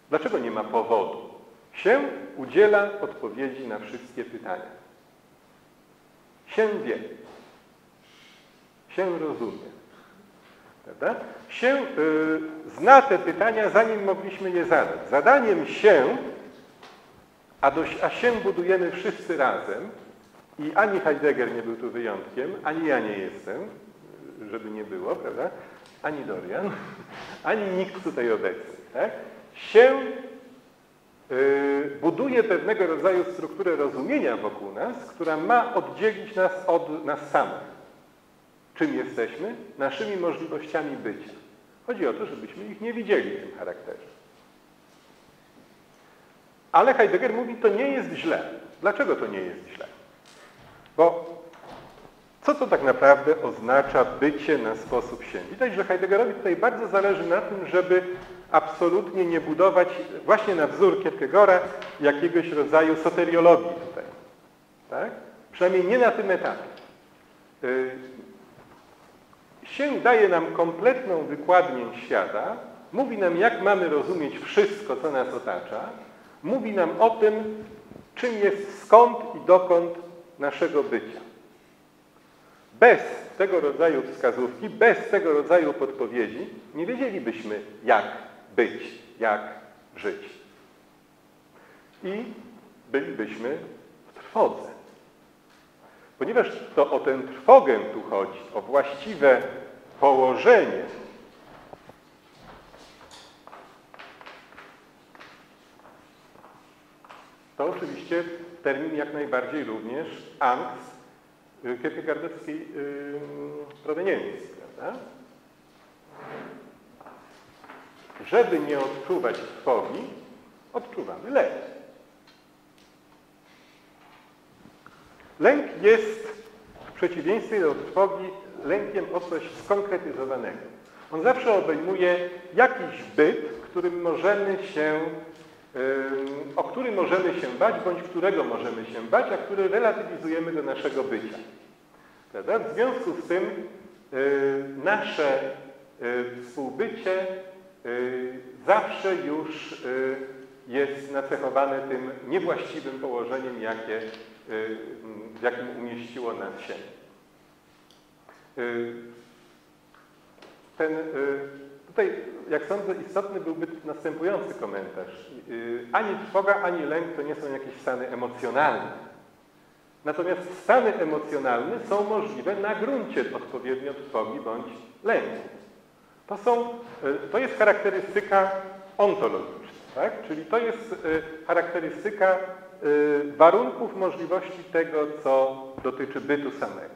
Dlaczego nie ma powodu? Się udziela odpowiedzi na wszystkie pytania. Się wie. Się rozumie. Prawda? Się y, zna te pytania, zanim mogliśmy je zadać. Zadaniem się, a, do, a się budujemy wszyscy razem, I ani Heidegger nie był tu wyjątkiem, ani ja nie jestem, żeby nie było, prawda? Ani Dorian, ani nikt tutaj obecny. Tak? Się buduje pewnego rodzaju strukturę rozumienia wokół nas, która ma oddzielić nas od nas samych. Czym jesteśmy? Naszymi możliwościami bycia. Chodzi o to, żebyśmy ich nie widzieli w tym charakterze. Ale Heidegger mówi, to nie jest źle. Dlaczego to nie jest źle? Bo co to tak naprawdę oznacza bycie na sposób się? Widać, że Heideggerowi tutaj bardzo zależy na tym, żeby absolutnie nie budować właśnie na wzór Kierkegaarda jakiegoś rodzaju soteriologii tutaj. Tak? Przynajmniej nie na tym etapie. Y, się daje nam kompletną wykładnię świata, mówi nam, jak mamy rozumieć wszystko, co nas otacza, mówi nam o tym, czym jest skąd i dokąd naszego bycia. Bez tego rodzaju wskazówki, bez tego rodzaju podpowiedzi nie wiedzielibyśmy, jak być, jak żyć. I bylibyśmy w trwodze. Ponieważ to o tę trwogę tu chodzi, o właściwe położenie To oczywiście termin jak najbardziej również angst kierkegaardowskiej yy, prawda? Żeby nie odczuwać trwogi, odczuwamy lęk. Lęk jest w przeciwieństwie do trwogi lękiem o coś skonkretyzowanego. On zawsze obejmuje jakiś byt, którym możemy się o który możemy się bać, bądź którego możemy się bać, a który relatywizujemy do naszego bycia. W związku z tym nasze współbycie zawsze już jest nacechowane tym niewłaściwym położeniem, jakie, w jakim umieściło nas się. Ten Tutaj, jak sądzę, istotny byłby następujący komentarz. Y, ani trwoga, ani lęk to nie są jakieś stany emocjonalne. Natomiast stany emocjonalne są możliwe na gruncie odpowiednio trwogi bądź lęku. To, są, y, to jest charakterystyka ontologiczna, tak? czyli to jest y, charakterystyka warunków możliwości tego, co dotyczy bytu samego.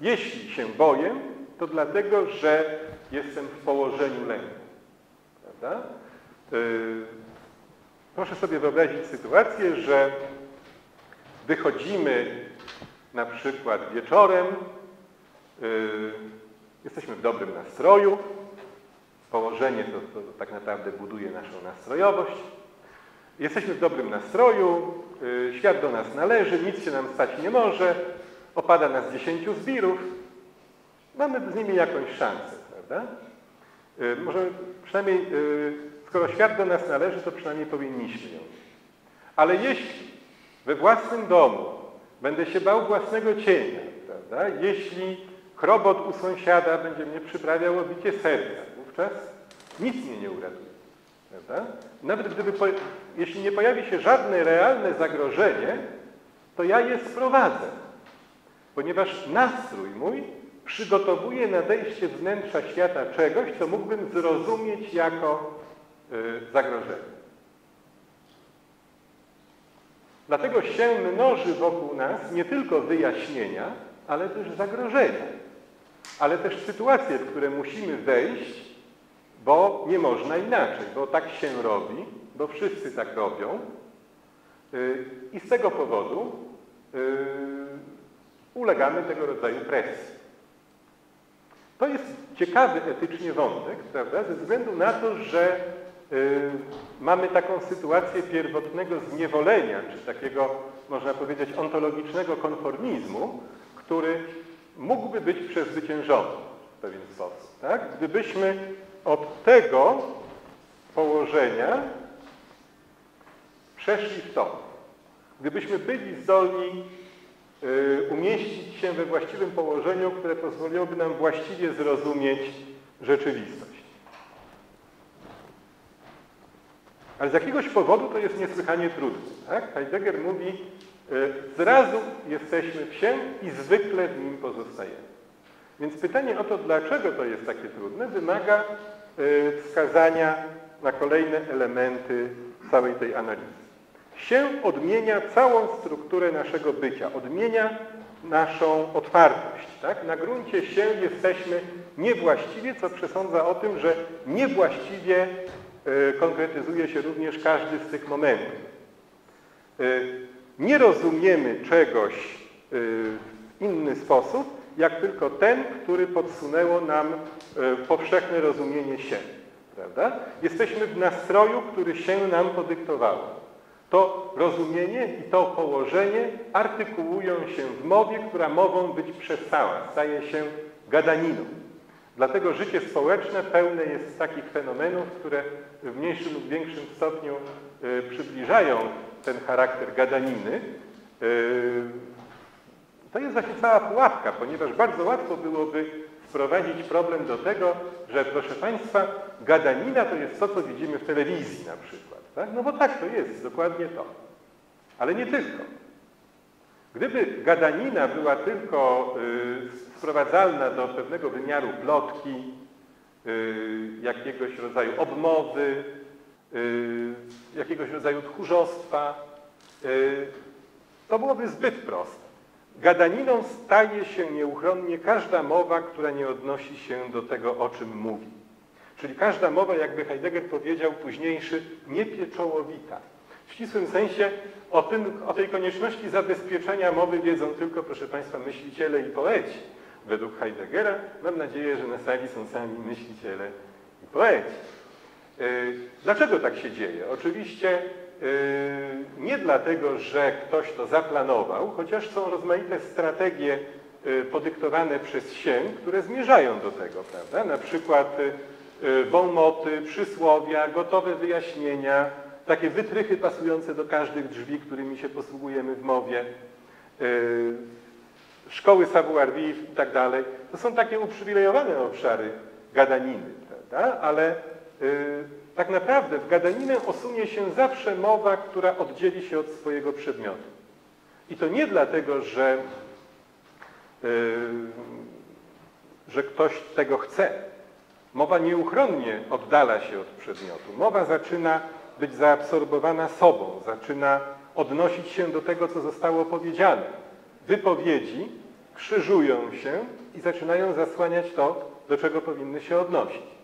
Jeśli się boję, to dlatego, że jestem w położeniu lęku. Prawda? Proszę sobie wyobrazić sytuację, że wychodzimy na przykład wieczorem, jesteśmy w dobrym nastroju, położenie to, to, tak naprawdę buduje naszą nastrojowość. Jesteśmy w dobrym nastroju, yy, świat do nas należy, nic się nam stać nie może, opada nas dziesięciu zbirów, mamy z nimi jakąś szansę, prawda? Y, może przynajmniej, y, skoro świat do nas należy, to przynajmniej powinniśmy ją. Ale jeśli we własnym domu będę się bał własnego cienia, prawda? Jeśli chrobot u sąsiada będzie mnie przyprawiał o bicie serca, wówczas nic mnie nie uratuje. Prawda? Nawet gdyby, jeśli nie pojawi się żadne realne zagrożenie, to ja je sprowadzę. Ponieważ nastrój mój przygotowuje nadejście wnętrza świata czegoś, co mógłbym zrozumieć jako y, zagrożenie. Dlatego się mnoży wokół nas nie tylko wyjaśnienia, ale też zagrożenia. Ale też sytuacje, w które musimy wejść, bo nie można inaczej, bo tak się robi, bo wszyscy tak robią. Y, I z tego powodu y, ulegamy tego rodzaju presji. To jest ciekawy etycznie wątek, prawda, ze względu na to, że y, mamy taką sytuację pierwotnego zniewolenia, czy takiego, można powiedzieć, ontologicznego konformizmu, który mógłby być przezwyciężony w pewien sposób. Tak? Gdybyśmy od tego położenia przeszli w to, gdybyśmy byli zdolni Y, umieścić się we właściwym położeniu, które pozwoliłoby nam właściwie zrozumieć rzeczywistość. Ale z jakiegoś powodu to jest niesłychanie trudne. Tak? Heidegger mówi, zrazu jesteśmy w się i zwykle w nim pozostajemy. Więc pytanie o to, dlaczego to jest takie trudne, wymaga wskazania na kolejne elementy całej tej analizy. Się odmienia całą strukturę naszego bycia, odmienia naszą otwartość. Tak? Na gruncie się jesteśmy niewłaściwie, co przesądza o tym, że niewłaściwie y, konkretyzuje się również każdy z tych momentów. Y, nie rozumiemy czegoś y, w inny sposób, jak tylko ten, który podsunęło nam powszechne rozumienie się. Prawda? Jesteśmy w nastroju, który się nam podyktowało. To rozumienie i to położenie artykułują się w mowie, która mową być przestała, staje się gadaniną. Dlatego życie społeczne pełne jest takich fenomenów, które w mniejszym lub większym stopniu y, przybliżają ten charakter gadaniny. To jest właśnie cała pułapka, ponieważ bardzo łatwo byłoby wprowadzić problem do tego, że proszę Państwa, gadanina to jest to, co widzimy w telewizji na przykład. Tak? No bo tak to jest, dokładnie to. Ale nie tylko. Gdyby gadanina była tylko y, sprowadzalna do pewnego wymiaru plotki, y, jakiegoś rodzaju obmowy, y, jakiegoś rodzaju tchórzostwa, y, to byłoby zbyt proste. Gadaniną staje się nieuchronnie każda mowa, która nie odnosi się do tego, o czym mówi. Czyli każda mowa, jakby Heidegger powiedział późniejszy, niepieczołowita. W ścisłym sensie o, tym, o tej konieczności zabezpieczenia mowy wiedzą tylko, proszę Państwa, myśliciele i poeci. Według Heideggera mam nadzieję, że na sali są sami myśliciele i poeci. Yy, dlaczego tak się dzieje? Oczywiście nie dlatego, że ktoś to zaplanował, chociaż są rozmaite strategie yy, podyktowane przez się, które zmierzają do tego, prawda? Na przykład bonmoty, przysłowia, gotowe wyjaśnienia, takie wytrychy pasujące do każdych drzwi, którymi się posługujemy w mowie, yy, szkoły savoir i tak dalej. To są takie uprzywilejowane obszary gadaniny, prawda? Ale yy, tak naprawdę w gadaninę osunie się zawsze mowa, która oddzieli się od swojego przedmiotu. I to nie dlatego, że, yy, że ktoś tego chce. Mowa nieuchronnie oddala się od przedmiotu. Mowa zaczyna być zaabsorbowana sobą, zaczyna odnosić się do tego, co zostało powiedziane. Wypowiedzi krzyżują się i zaczynają zasłaniać to, do czego powinny się odnosić.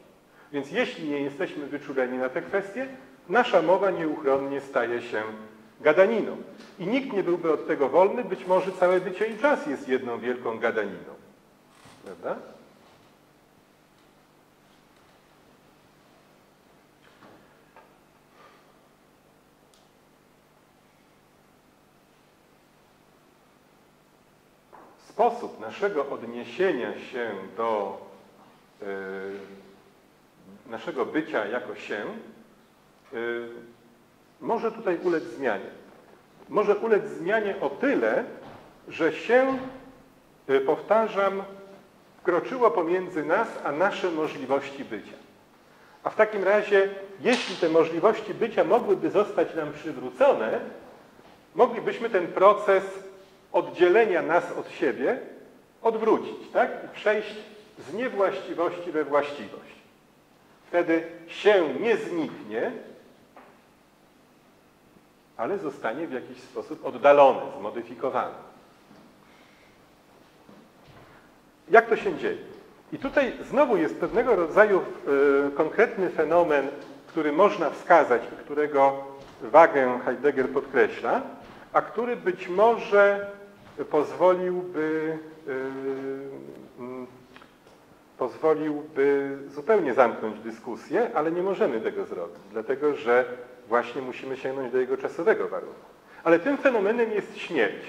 Więc jeśli nie jesteśmy wyczuleni na te kwestie, nasza mowa nieuchronnie staje się gadaniną. I nikt nie byłby od tego wolny, być może całe bycie i czas jest jedną wielką gadaniną. Prawda? sposób naszego odniesienia się do y, naszego bycia jako się y, może tutaj ulec zmianie. Może ulec zmianie o tyle, że się, y, powtarzam, wkroczyło pomiędzy nas a nasze możliwości bycia. A w takim razie, jeśli te możliwości bycia mogłyby zostać nam przywrócone, moglibyśmy ten proces oddzielenia nas od siebie odwrócić, tak? I przejść z niewłaściwości we właściwość. Wtedy się nie zniknie, ale zostanie w jakiś sposób oddalony, zmodyfikowany. Jak to się dzieje? I tutaj znowu jest pewnego rodzaju y, konkretny fenomen, który można wskazać i którego wagę Heidegger podkreśla, a który być może pozwoliłby, y, mm, pozwoliłby zupełnie zamknąć dyskusję, ale nie możemy tego zrobić, dlatego że właśnie musimy sięgnąć do jego czasowego warunku. Ale tym fenomenem jest śmierć.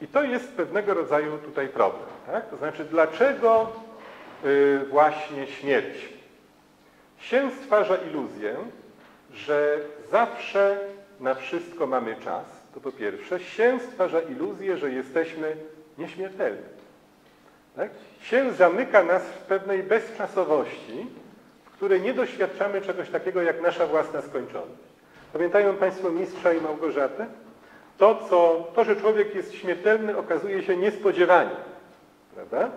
I to jest pewnego rodzaju tutaj problem. Tak? To znaczy, dlaczego y, właśnie śmierć? Się stwarza iluzję, że zawsze na wszystko mamy czas, to po pierwsze, się stwarza iluzję, że jesteśmy nieśmiertelni. Tak? Się zamyka nas w pewnej bezczasowości, w której nie doświadczamy czegoś takiego jak nasza własna skończoność. Pamiętają Państwo mistrza i Małgorzatę? To, co, to, że człowiek jest śmiertelny, okazuje się niespodziewanie. Prawda?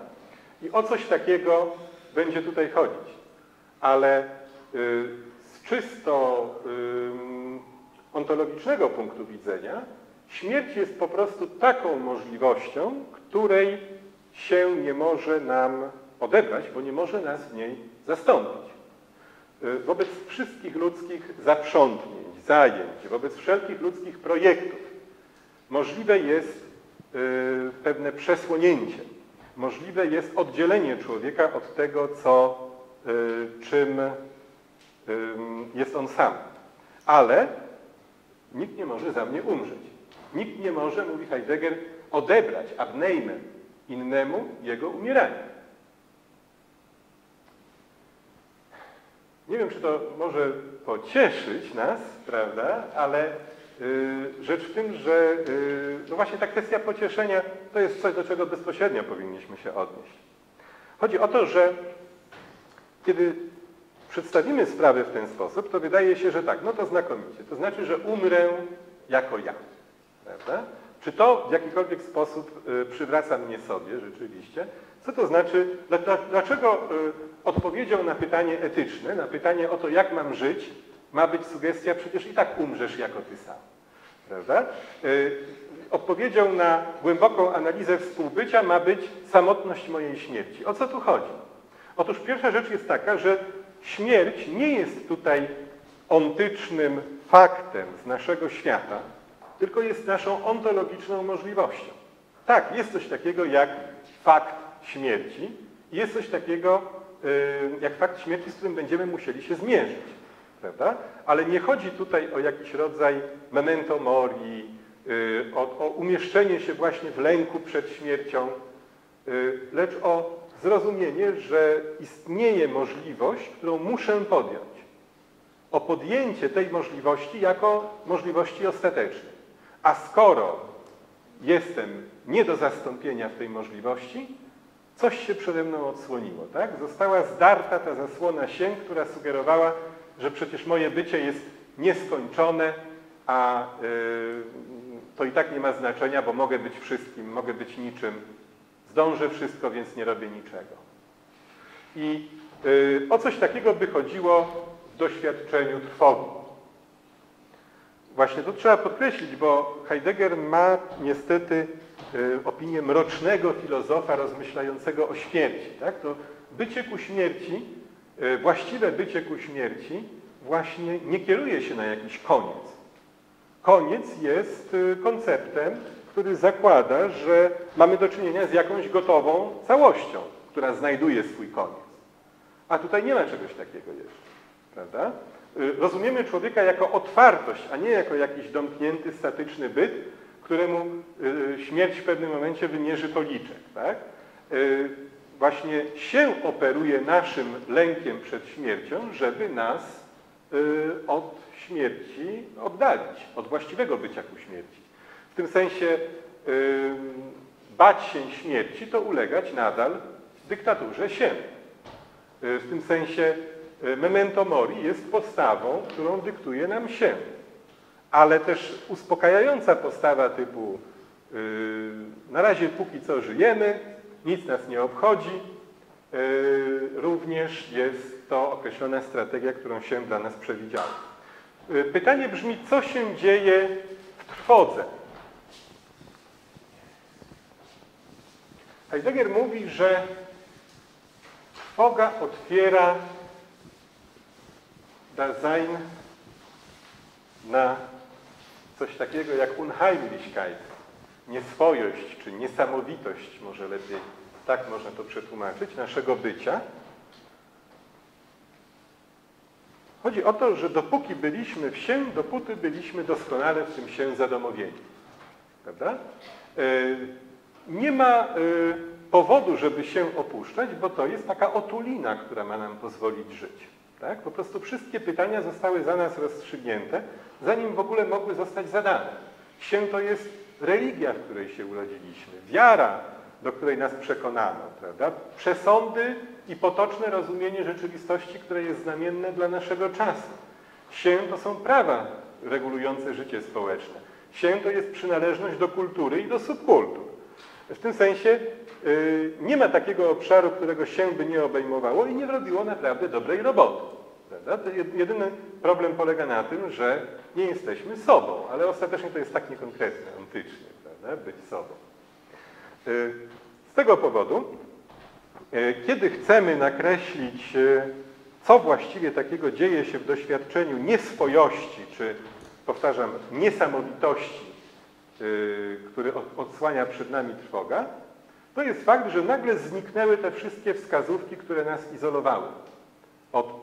I o coś takiego będzie tutaj chodzić. Ale y, z czysto y, ontologicznego punktu widzenia śmierć jest po prostu taką możliwością, której się nie może nam odebrać, bo nie może nas w niej zastąpić. Y, wobec wszystkich ludzkich zaprzątnięć, zajęć, wobec wszelkich ludzkich projektów możliwe jest y, pewne przesłonięcie, możliwe jest oddzielenie człowieka od tego, co, y, czym jest on sam. Ale nikt nie może za mnie umrzeć. Nikt nie może, mówi Heidegger, odebrać abnejmem innemu jego umieranie. Nie wiem, czy to może pocieszyć nas, prawda, ale y, rzecz w tym, że y, no właśnie ta kwestia pocieszenia to jest coś, do czego bezpośrednio powinniśmy się odnieść. Chodzi o to, że kiedy przedstawimy sprawę w ten sposób, to wydaje się, że tak, no to znakomicie. To znaczy, że umrę jako ja. Prawda? Czy to w jakikolwiek sposób y, przywraca mnie sobie rzeczywiście? Co to znaczy, dlaczego y, odpowiedzią na pytanie etyczne, na pytanie o to, jak mam żyć, ma być sugestia, przecież i tak umrzesz jako ty sam. Prawda? Y, odpowiedzią na głęboką analizę współbycia ma być samotność mojej śmierci. O co tu chodzi? Otóż pierwsza rzecz jest taka, że śmierć nie jest tutaj ontycznym faktem z naszego świata, tylko jest naszą ontologiczną możliwością. Tak, jest coś takiego jak fakt śmierci jest coś takiego y, jak fakt śmierci, z którym będziemy musieli się zmierzyć. Prawda? Ale nie chodzi tutaj o jakiś rodzaj memento mori, y, o, o umieszczenie się właśnie w lęku przed śmiercią, y, lecz o zrozumienie, że istnieje możliwość, którą muszę podjąć. O podjęcie tej możliwości jako możliwości ostatecznej. A skoro jestem nie do zastąpienia w tej możliwości, coś się przede mną odsłoniło, tak? Została zdarta ta zasłona sień, która sugerowała, że przecież moje bycie jest nieskończone, a yy, to i tak nie ma znaczenia, bo mogę być wszystkim, mogę być niczym. Zdążę wszystko, więc nie robię niczego. I yy, o coś takiego by chodziło w doświadczeniu trwogi. Właśnie to trzeba podkreślić, bo Heidegger ma niestety y, opinię mrocznego filozofa rozmyślającego o śmierci. Tak? To bycie ku śmierci, y, właściwe bycie ku śmierci właśnie nie kieruje się na jakiś koniec. Koniec jest y, konceptem, który zakłada, że mamy do czynienia z jakąś gotową całością, która znajduje swój koniec. A tutaj nie ma czegoś takiego jeszcze. Prawda? Y, rozumiemy człowieka jako otwartość, a nie jako jakiś domknięty, statyczny byt, któremu y, śmierć w pewnym momencie wymierzy policzek. Tak? Y, właśnie się operuje naszym lękiem przed śmiercią, żeby nas od śmierci oddalić, od właściwego bycia ku śmierci. W tym sensie bać się śmierci to ulegać nadal dyktaturze się. W tym sensie memento mori jest postawą, którą dyktuje nam się. Ale też uspokajająca postawa typu yy, na razie póki co żyjemy, nic nas nie obchodzi, yy, również jest to określona strategia, którą się dla nas przewidziała. Yy, pytanie brzmi, co się dzieje w trwodze? Heidegger mówi, że trwoga otwiera Dasein na coś takiego jak Unheimlichkeit, nieswojość czy niesamowitość, może lepiej tak można to przetłumaczyć, naszego bycia. Chodzi o to, że dopóki byliśmy w się, dopóty byliśmy doskonale w tym się zadomowieni. Prawda? E, nie ma e, powodu, żeby się opuszczać, bo to jest taka otulina, która ma nam pozwolić żyć. Tak? Po prostu wszystkie pytania zostały za nas rozstrzygnięte, zanim w ogóle mogły zostać zadane. Się to jest religia, w której się urodziliśmy, wiara, do której nas przekonano, prawda? Przesądy i potoczne rozumienie rzeczywistości, które jest znamienne dla naszego czasu. Się to są prawa regulujące życie społeczne. Się to jest przynależność do kultury i do subkultur. W tym sensie nie ma takiego obszaru, którego się by nie obejmowało i nie robiło naprawdę dobrej roboty. Jedyny problem polega na tym, że nie jesteśmy sobą, ale ostatecznie to jest tak niekonkretne, antycznie, prawda? być sobą. Y, z tego powodu, y, kiedy chcemy nakreślić, co właściwie takiego dzieje się w doświadczeniu nieswojości, czy powtarzam, niesamowitości, który odsłania przed nami trwoga, to jest fakt, że nagle zniknęły te wszystkie wskazówki, które nas izolowały od y,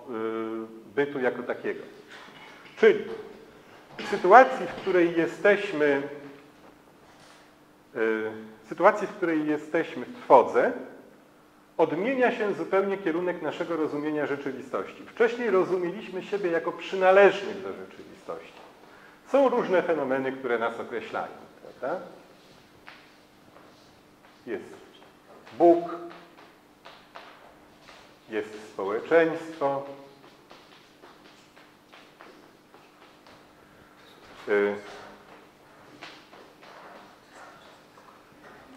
bytu jako takiego. Czyli w sytuacji, w której jesteśmy y, w sytuacji, w której jesteśmy w trwodze, odmienia się zupełnie kierunek naszego rozumienia rzeczywistości. Wcześniej rozumieliśmy siebie jako przynależnych do rzeczywistości. Są różne fenomeny, które nas określają, prawda? Jest Bóg, jest społeczeństwo, y,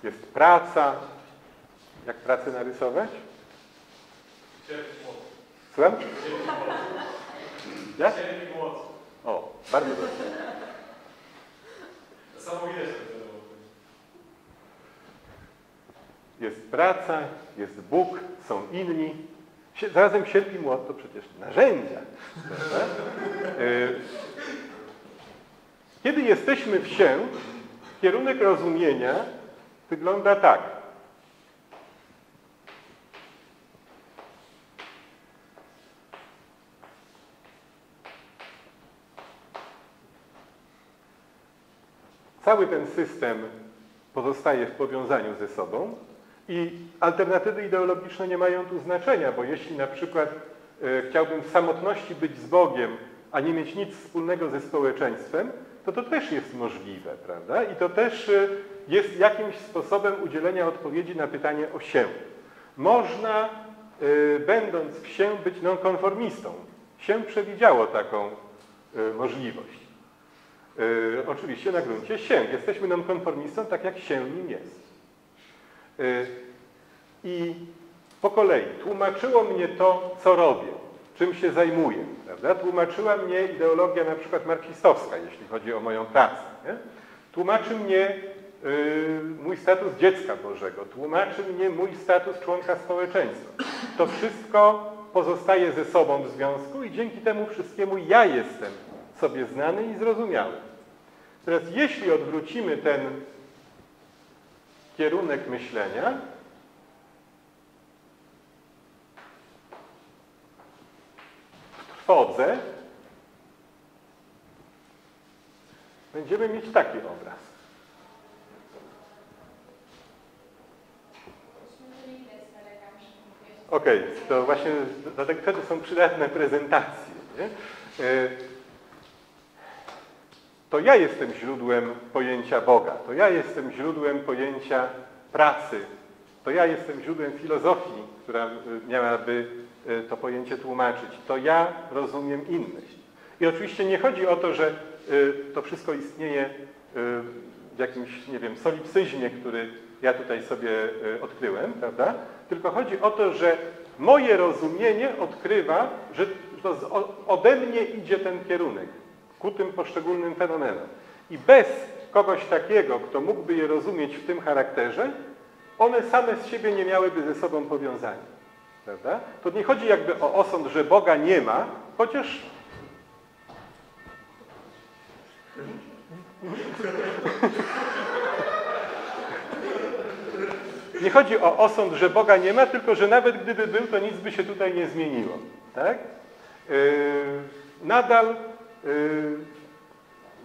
jest praca. Jak pracę narysować? Słucham? Jak? O, bardzo dobrze. Samo jest praca, jest Bóg, są inni. Zarazem sierp i młot to przecież narzędzia. E, kiedy jesteśmy wsię, kierunek rozumienia wygląda tak. Cały ten system pozostaje w powiązaniu ze sobą, i alternatywy ideologiczne nie mają tu znaczenia, bo jeśli na przykład e, chciałbym w samotności być z Bogiem, a nie mieć nic wspólnego ze społeczeństwem, to to też jest możliwe, prawda? I to też e, jest jakimś sposobem udzielenia odpowiedzi na pytanie o się. Można, e, będąc w się, być nonkonformistą. Się przewidziało taką możliwość. Oczywiście na gruncie się. Jesteśmy nonkonformistą, tak jak się nim jest. Y, I po kolei tłumaczyło mnie to, co robię, czym się zajmuję. Prawda? Tłumaczyła mnie ideologia na przykład marksistowska, jeśli chodzi o moją pracę. Nie? Tłumaczy mnie y, mój status dziecka Bożego, tłumaczy mnie mój status członka społeczeństwa. To wszystko pozostaje ze sobą w związku i dzięki temu wszystkiemu ja jestem sobie znany i zrozumiały. Teraz jeśli odwrócimy ten kierunek myślenia, trwodze będziemy mieć taki obraz. Okej, okay, to właśnie dlatego wtedy są przydatne prezentacje. Nie? To ja jestem źródłem pojęcia Boga, to ja jestem źródłem pojęcia pracy, to ja jestem źródłem filozofii, która y, miałaby y, to pojęcie tłumaczyć. To ja rozumiem innych. I oczywiście nie chodzi o to, że y, to wszystko istnieje w jakimś, nie wiem, solipsyzmie, który ja tutaj sobie odkryłem, prawda? Tylko chodzi o to, że moje rozumienie odkrywa, że ode mnie idzie ten kierunek ku tym poszczególnym fenomenom. I bez kogoś takiego, kto mógłby je rozumieć w tym charakterze, one same z siebie nie miałyby ze sobą powiązania. Prawda? To nie chodzi jakby o osąd, że Boga nie ma, chociaż Nie chodzi o osąd, że Boga nie ma, tylko że nawet gdyby był, to nic by się tutaj nie zmieniło. Tak? Yy, nadal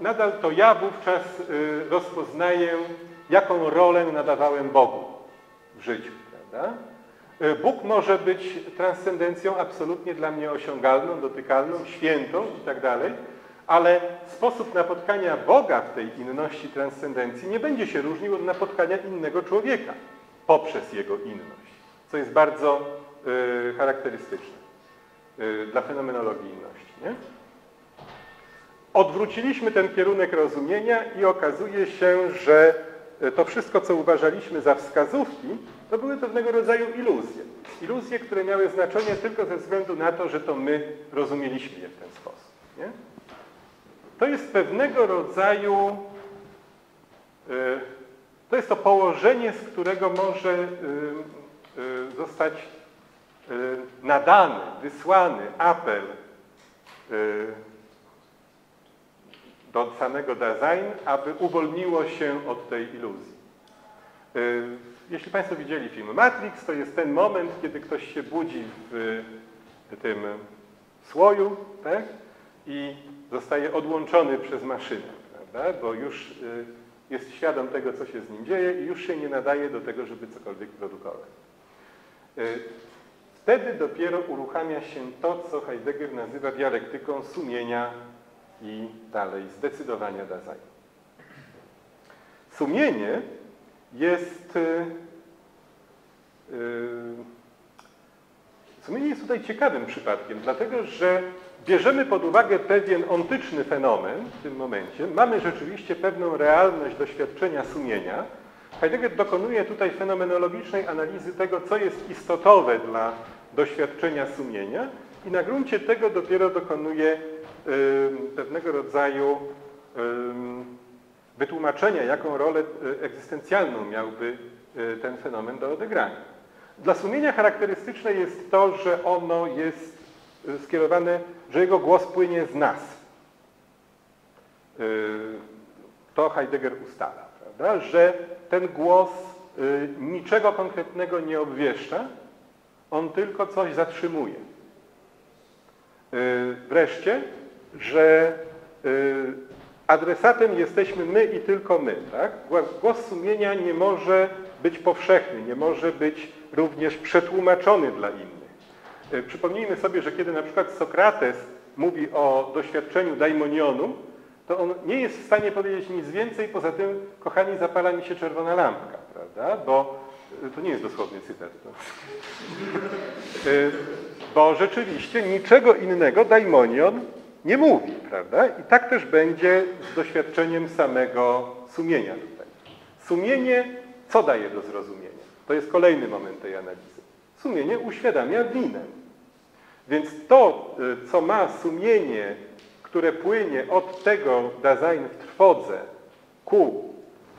nadal to ja wówczas y, rozpoznaję, jaką rolę nadawałem Bogu w życiu. Prawda? Y, Bóg może być transcendencją absolutnie dla mnie osiągalną, dotykalną, świętą i tak dalej, ale sposób napotkania Boga w tej inności transcendencji nie będzie się różnił od napotkania innego człowieka poprzez jego inność, co jest bardzo y, charakterystyczne y, dla fenomenologii inności. Nie? Odwróciliśmy ten kierunek rozumienia i okazuje się, że to wszystko, co uważaliśmy za wskazówki, to były pewnego rodzaju iluzje. Iluzje, które miały znaczenie tylko ze względu na to, że to my rozumieliśmy je w ten sposób. Nie? To jest pewnego rodzaju, y, to jest to położenie, z którego może y, zostać nadany, wysłany apel do samego Dasein, aby uwolniło się od tej iluzji. Jeśli Państwo widzieli film Matrix, to jest ten moment, kiedy ktoś się budzi w tym słoju tak? i zostaje odłączony przez maszynę, prawda? bo już y, jest świadom tego, co się z nim dzieje i już się nie nadaje do tego, żeby cokolwiek produkować. Y, wtedy dopiero uruchamia się to, co Heidegger nazywa dialektyką sumienia i dalej zdecydowania Dasein. Sumienie jest y, sumienie jest tutaj ciekawym przypadkiem, dlatego że bierzemy pod uwagę pewien ontyczny fenomen w tym momencie, mamy rzeczywiście pewną realność doświadczenia sumienia. Heidegger dokonuje tutaj fenomenologicznej analizy tego, co jest istotowe dla doświadczenia sumienia i na gruncie tego dopiero dokonuje y, pewnego rodzaju y, wytłumaczenia, jaką rolę y, egzystencjalną miałby y, ten fenomen do odegrania. Dla sumienia charakterystyczne jest to, że ono jest skierowane, że jego głos płynie z nas. Y, to Heidegger ustala, prawda? że ten głos y, niczego konkretnego nie obwieszcza, on tylko coś zatrzymuje. Y, wreszcie, że adresatem jesteśmy my i tylko my. Tak? Głos sumienia nie może być powszechny, nie może być również przetłumaczony dla innych. E, przypomnijmy sobie, że kiedy na przykład Sokrates mówi o doświadczeniu daimonionu, to on nie jest w stanie powiedzieć nic więcej, poza tym, kochani, zapala mi się czerwona lampka, prawda? Bo e, to nie jest dosłowny cytat. Bo rzeczywiście niczego innego daimonion nie mówi, prawda? I tak też będzie z doświadczeniem samego sumienia tutaj. Sumienie co daje do zrozumienia? To jest kolejny moment tej analizy. Sumienie uświadamia winę. Więc to, y, co ma sumienie, które płynie od tego Dasein w trwodze ku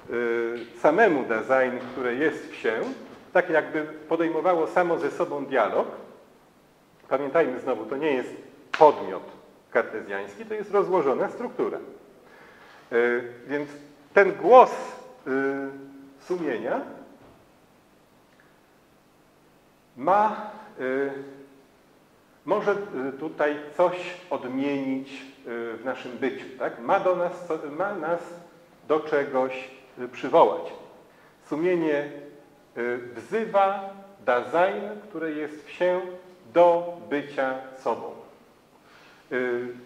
y, samemu Dasein, które jest w się, tak jakby podejmowało samo ze sobą dialog. Pamiętajmy znowu, to nie jest podmiot kartezjański, to jest rozłożona struktura. Y, więc ten głos sumienia ma, y, może tutaj coś odmienić w naszym byciu. Tak? Ma, do nas, ma nas do czegoś przywołać. Sumienie wzywa Dasein, które jest w się, do bycia sobą.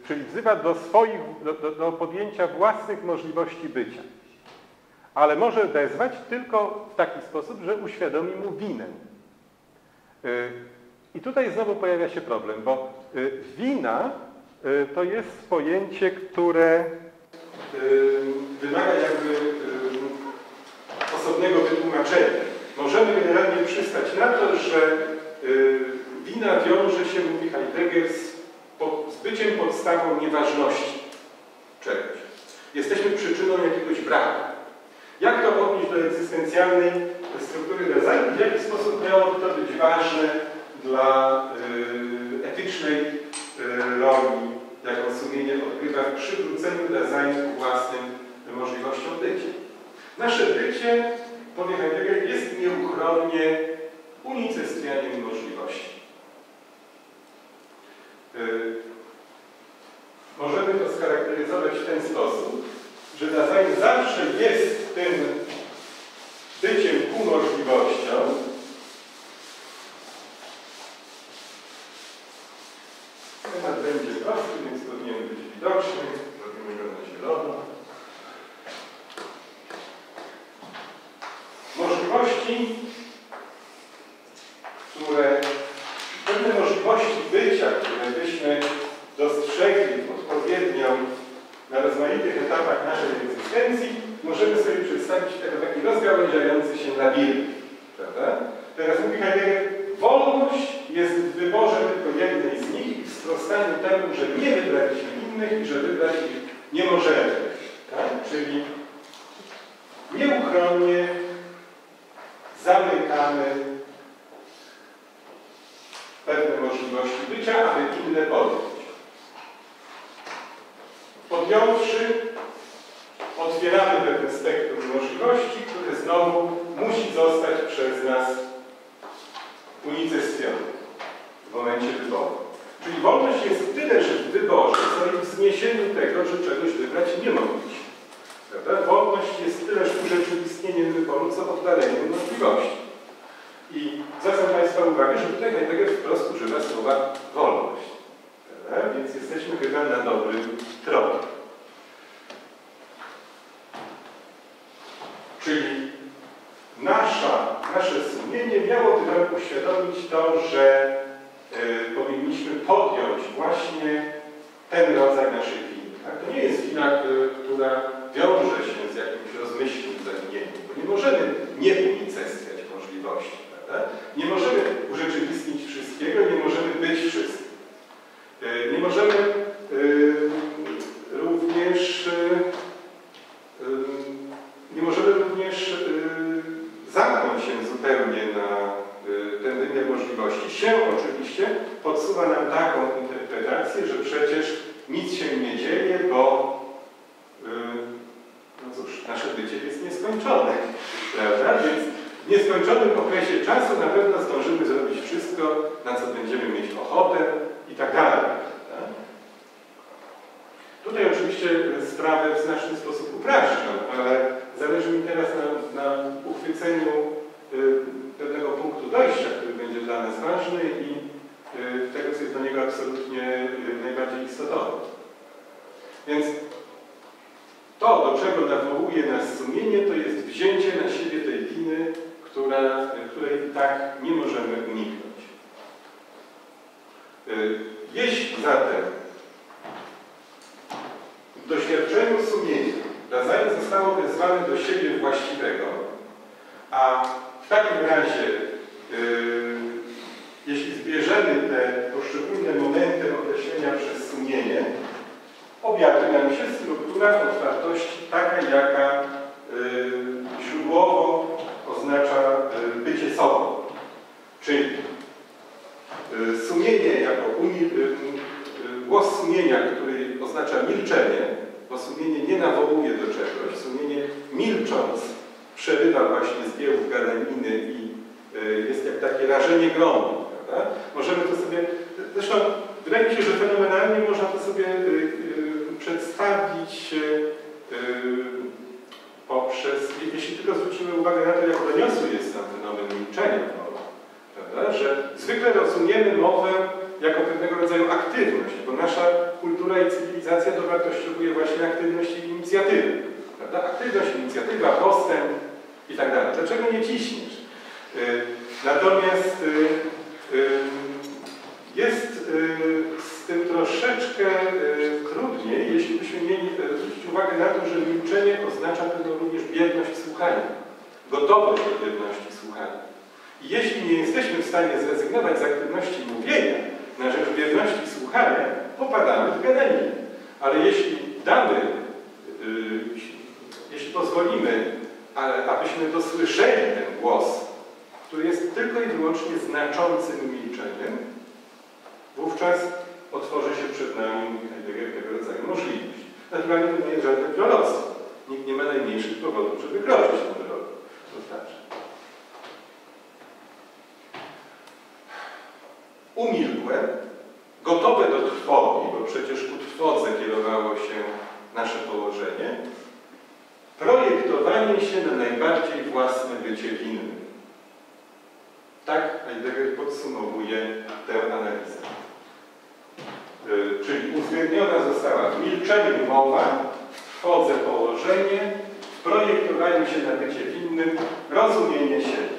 Czyli wzywa do swoich, do, do, podjęcia własnych możliwości bycia. Ale może wezwać tylko w taki sposób, że uświadomi mu winę Y, I tutaj znowu pojawia się problem, bo y, wina y, to jest pojęcie, które wymaga jakby osobnego wytłumaczenia. Możemy generalnie przystać na to, że wina wiąże się, mówi Heidegger, z, z byciem podstawą nieważności czegoś. Jesteśmy przyczyną jakiegoś braku. Jak to odnieść do egzystencjalnej struktury designu? W jaki sposób miałoby to być ważne dla y, etycznej y, roli, jaką sumienie odgrywa w przywróceniu designu własnym możliwościom bycia? Nasze bycie, powie Heidegger, jest nieuchronnie unicestwianiem możliwości. Y, możemy to scharakteryzować w ten sposób, że design zawsze jest tym byciem ku możliwością, temat będzie prosty, więc powinien być widoczny. Zrobimy go na zielono. Możliwości, które, odpowiednią etapach naszej egzystencji możemy sobie przedstawić jako taki rozgałęziający się labirynt. Prawda? Teraz mówi Heidegger, wolność jest w wyborze tylko jednej z nich i w sprostaniu temu, że nie wybraliśmy innych i że wybrać ich nie możemy. Tak? Czyli nieuchronnie zamykamy pewne możliwości bycia, aby inne podjąć. Podjąwszy, otwieramy pewne spektrum możliwości, które znowu musi zostać przez nas unicestwione w momencie wyboru. Czyli wolność jest tyle, że w wyborze, co i w zniesieniu tego, że czegoś wybrać nie mogliśmy. Prawda? Wolność jest tyleż urzeczywistnieniem wyboru, co oddaleniem możliwości. I zwracam Państwa uwagę, że tutaj Heidegger wprost używa słowa wolność. Prawda? Więc jesteśmy chyba na dobrym tropie. Czyli nasza, nasze sumienie miałoby nam uświadomić to, że y, powinniśmy podjąć właśnie ten rodzaj naszej winy. Tak? To nie jest wina, która wiąże się z jakimś rozmyślnym zawinieniem, bo nie możemy nie unicestwiać możliwości. Prawda? Nie możemy urzeczywistnić wszystkiego, nie możemy być wszystkim. Y, nie możemy również nie możemy również zamknąć się zupełnie na ten wymiar możliwości. Się oczywiście podsuwa nam taką interpretację, że przecież nic się nie dzieje, bo no cóż, nasze bycie jest nieskończone, prawda? Więc w nieskończonym okresie czasu na pewno zdążymy zrobić wszystko, na co będziemy mieć ochotę i tak dalej. Tutaj oczywiście sprawę w znaczny sposób upraszczam, ale zależy mi teraz na, na uchwyceniu y, pewnego punktu dojścia, który będzie dla nas ważny i y, tego, co jest dla niego absolutnie y, najbardziej istotne. Więc to, do czego nawołuje nas sumienie, to jest wzięcie na siebie tej winy, która, której tak nie możemy uniknąć. Jeśli zatem w doświadczeniu sumienia Lazań zostało wezwane do siebie właściwego, a w takim razie, yy, jeśli zbierzemy te poszczególne momenty określenia przez sumienie, objawi nam się struktura otwartości taka, jaka yy, źródłowo oznacza bycie sobą. Czyli sumienie jako uni, yy, głos sumienia, który oznacza milczenie, bo sumienie nie nawołuje do czegoś, sumienie milcząc przerywa właśnie zbiegów gadaniny i y, jest jak takie rażenie gromu. Możemy to sobie, zresztą wydaje mi się, że fenomenalnie można to sobie y, y, przedstawić poprzez, jeśli tylko zwrócimy uwagę na to, jak doniosły jest sam fenomen milczenia, że zwykle rozumiemy mowę jako pewnego rodzaju aktywność, bo nasza kultura i cywilizacja dowartościowuje właśnie aktywność i inicjatywę. Prawda? Aktywność, inicjatywa, postęp i tak dalej. Dlaczego nie ciśniesz? Y, natomiast y, y, jest z tym troszeczkę trudniej, jeśli byśmy mieli zwrócić uwagę na to, że milczenie oznacza pewną również bierność słuchania, gotowość do bierności słuchania. Jeśli nie jesteśmy w stanie zrezygnować z aktywności mówienia na rzecz bierności słuchania, popadamy w gadaninę. Ale jeśli damy, yy, jeśli pozwolimy, ale abyśmy dosłyszeli ten głos, który jest tylko i wyłącznie znaczącym milczeniem, wówczas otworzy się przed nami Heidegger tego rodzaju możliwość. Naturalnie to nie jest żadne proroctwo. Nikt nie ma najmniejszych powodów, żeby kroczyć tę drogę. To znaczy. Umilkłe gotowe do trwogi, bo przecież ku trwodze kierowało się nasze położenie, projektowanie się na najbardziej własne bycie winnym. Tak Heidegger podsumowuje tę analizę. Yy, czyli uwzględniona została w milczeniu mowa, w trwodze położenie, w projektowaniu się na bycie winnym, rozumienie siebie.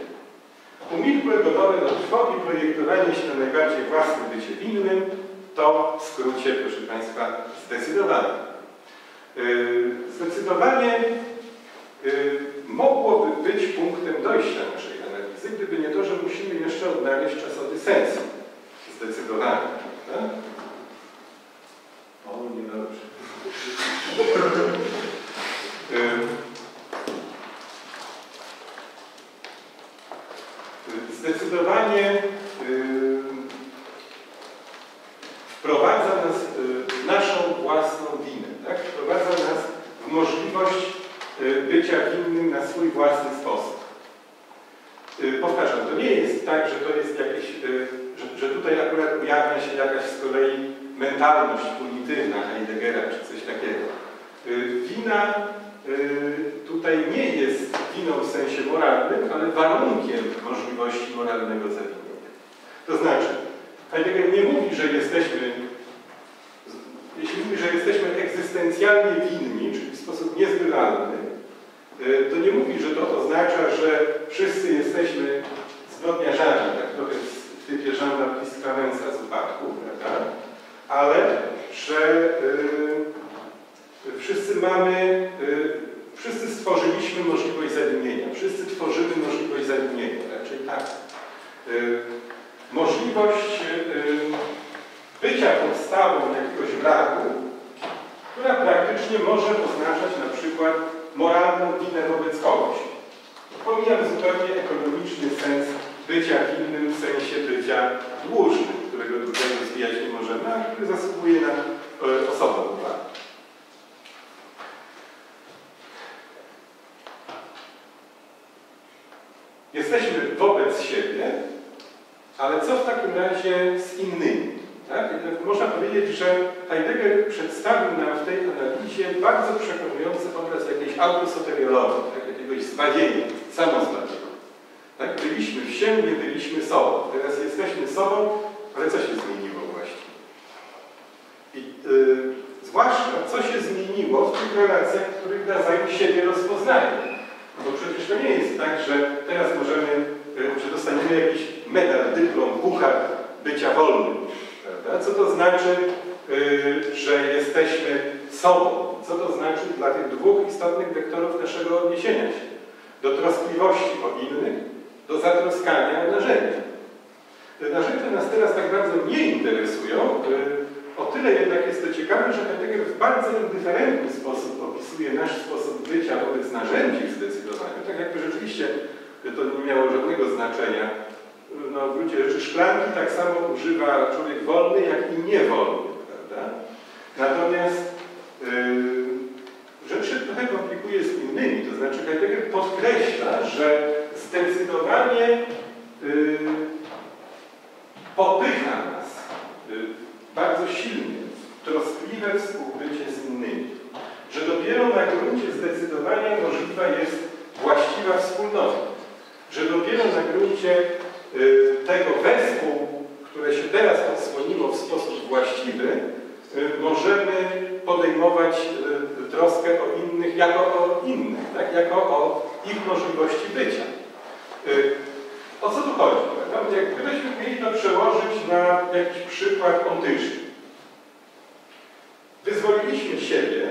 Umilkłe gotowe do trwogi projektowanie się na najbardziej własne bycie winnym to w skrócie, proszę Państwa, zdecydowanie. Y, zdecydowanie y, mogłoby być punktem dojścia naszej analizy, gdyby nie to, że musimy jeszcze odnaleźć czasowy sens. Zdecydowanie. Tak? O, niedobrze. Zdecydowanie wprowadza nas w naszą własną winę. Tak? Wprowadza nas w możliwość bycia winnym na swój własny sposób. Powtarzam, to nie jest tak, że to jest jakieś, że, że tutaj akurat ujawnia się jakaś z kolei mentalność punityna Heideggera czy coś takiego. Wina tutaj nie jest winą w sensie moralnym, ale warunkiem możliwości moralnego zawinienia. To znaczy, Heidegger nie mówi, że jesteśmy, jeśli mówi, że jesteśmy egzystencjalnie winni, czyli w sposób niezbywalny, to nie mówi, że to oznacza, że wszyscy jesteśmy zbrodniarzami, tak trochę w typie Jean Baptiste Clarensa z upadku, prawda? ale że y, wszyscy mamy, y, wszyscy stworzyliśmy możliwość zawinienia, wszyscy tworzymy możliwość zawinienia, raczej tak. Y, możliwość bycia podstawą jakiegoś braku, która praktycznie może oznaczać na przykład moralną winę wobec kogoś. Pomijam zupełnie ekonomiczny sens bycia w sensie bycia dłużnym, którego tutaj rozwijać nie możemy, a który zasługuje na e, osobną uwagę. Jesteśmy wobec siebie, ale co w takim razie z innymi? Tak? Można powiedzieć, że Heidegger przedstawił nam w tej analizie bardzo przekonujący obraz jakiejś autosoteriologii, tak? jakiegoś zbawienia, samozbawienia. Tak? Byliśmy w nie byliśmy sobą. Teraz jesteśmy sobą, ale co się zmieniło właściwie? I yy, zwłaszcza co się zmieniło w tych relacjach, w których nawzajem siebie rozpoznają. Bo przecież to nie jest tak, że teraz możemy, yy, że dostaniemy jakiś medal, dyplom, puchar bycia wolnym. Prawda? Co to znaczy, yy, że jesteśmy sobą? Co to znaczy dla tych dwóch istotnych wektorów naszego odniesienia się? Do troskliwości o innych, do zatroskania o narzędzia. Te narzędzia nas teraz tak bardzo nie interesują, o tyle jednak jest to ciekawe, że Heidegger w bardzo indyferentny sposób opisuje nasz sposób bycia wobec narzędzi w zdecydowaniu, tak jakby rzeczywiście to nie miało żadnego znaczenia no, w gruncie rzeczy szklanki tak samo używa człowiek wolny, jak i niewolny, prawda? Natomiast yy, rzecz się trochę komplikuje z innymi, to znaczy Heidegger podkreśla, że zdecydowanie yy, popycha nas yy, bardzo silnie troskliwe współbycie z innymi. Że dopiero na gruncie zdecydowania możliwa jest właściwa wspólnota. Że dopiero na gruncie tego wespół, które się teraz odsłoniło w sposób właściwy, y, możemy podejmować y, troskę o innych jako o innych, tak? jako o ich możliwości bycia. O co tu chodzi? No, gdybyśmy mieli to przełożyć na jakiś przykład ontyczny. Wyzwoliliśmy siebie,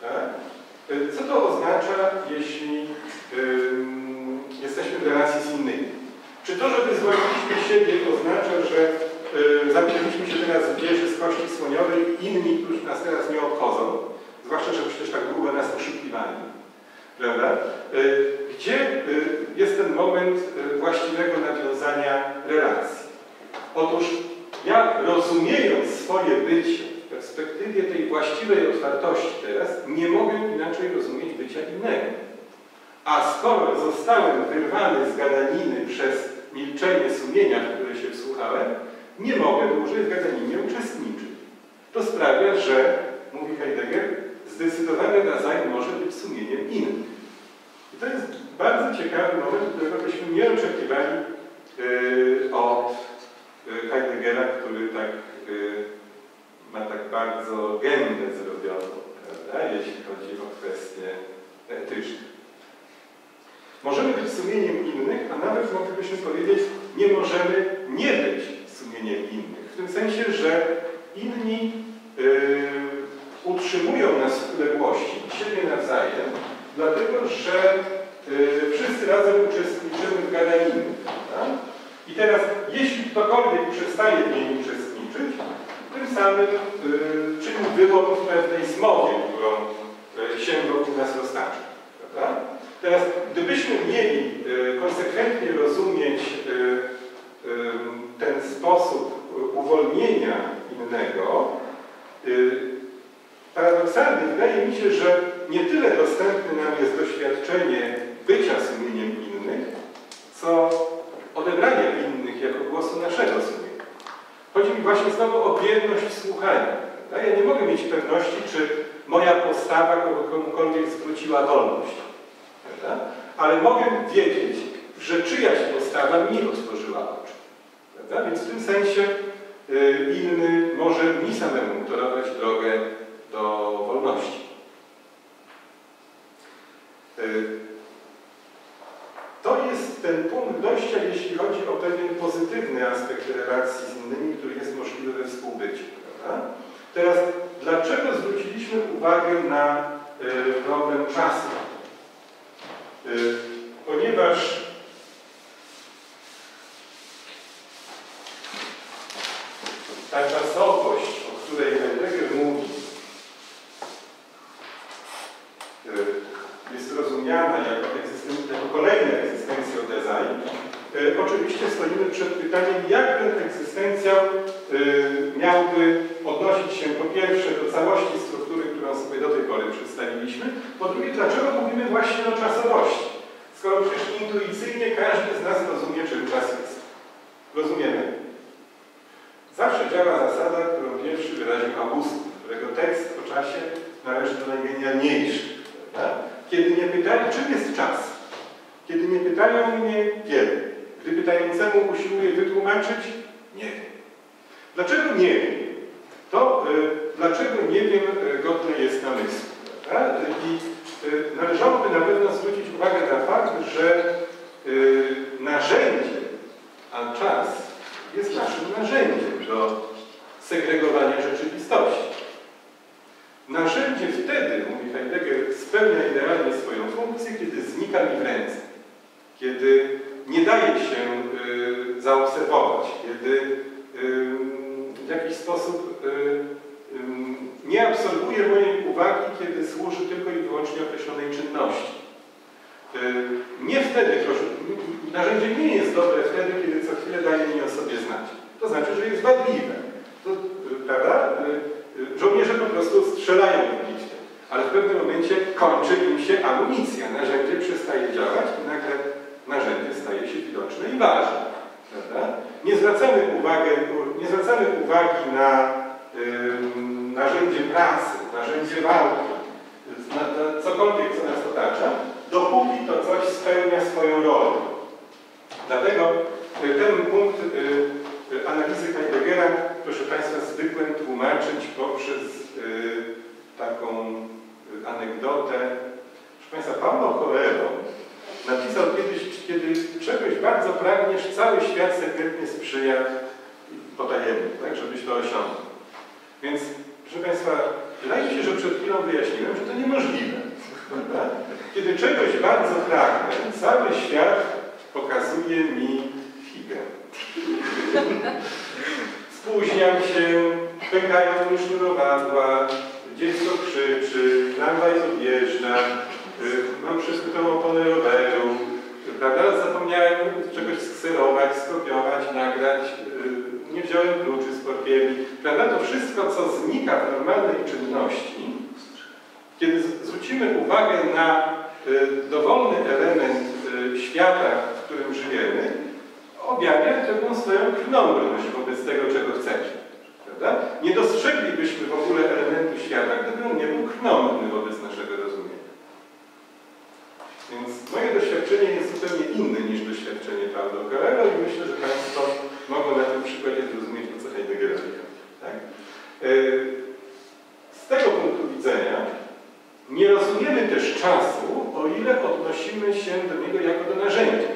tak? co to oznacza, jeśli jesteśmy w relacji z innymi? Czy to, że wyzwoliliśmy siebie oznacza, że y, zamknęliśmy się teraz w wieży z kości słoniowej inni, którzy nas teraz nie obchodzą, zwłaszcza, że przecież tak długo nas oszukiwali, prawda? Y, gdzie y, jest ten moment y, właściwego nawiązania relacji? Otóż ja rozumiejąc swoje bycie w perspektywie tej właściwej otwartości teraz, nie mogę inaczej rozumieć bycia innego. A skoro zostałem wyrwany z gadaniny przez milczenie sumienia, w które się wsłuchałem, nie mogę dłużej w gadaninie uczestniczyć. To sprawia, że, mówi Heidegger, zdecydowane Dasein może być sumieniem innym. I to jest bardzo ciekawy moment, którego byśmy nie oczekiwali yy, od yy, Heideggera, który tak yy, ma tak bardzo gębę zrobioną, prawda, jeśli chodzi o kwestie etyczne. Możemy być sumieniem innych, a nawet moglibyśmy powiedzieć, nie możemy ważne. Prawda? Nie, zwracamy uwagi, nie zwracamy uwagi na y, narzędzie pracy, narzędzie walki, na, na cokolwiek, co nas otacza, dopóki to coś spełnia swoją rolę. Dlatego y, ten punkt y, y, analizy Heideggera, proszę Państwa, zwykłem tłumaczyć poprzez taką anegdotę. Proszę Państwa, Paulo Coelho napisał kiedyś, kiedy czegoś bardzo pragniesz, cały świat sekretnie sprzyja potajemnie, tak, żebyś to osiągnął. Więc, proszę Państwa, wydaje mi się, że przed chwilą wyjaśniłem, że to niemożliwe. Kiedy czegoś bardzo pragnę, cały świat pokazuje mi figę. Spóźniam się, pękają mi sznurowadła, dziecko krzyczy, tramwaj odjeżdża, y, mam przeskutą oponę roweru, prawda? Zapomniałem czegoś skserować, skopiować, nagrać, y, nie wziąłem kluczy z portfieli, prawda? To wszystko, co znika w normalnej czynności, kiedy zwrócimy uwagę na y, dowolny element świata, w którym żyjemy, objawia pewną swoją krnąbrność wobec tego, czego chcemy. Prawda? Nie dostrzeglibyśmy w ogóle elementu świata, gdyby on nie był krnąbrny wobec naszego rozumienia. Więc moje doświadczenie jest zupełnie inne niż doświadczenie Coelho i myślę, że Państwo mogą na tym przykładzie zrozumieć, o co Heideggerowi chodzi. Tak? E, z tego punktu widzenia nie rozumiemy też czasu, o ile odnosimy się do niego jako do narzędzia.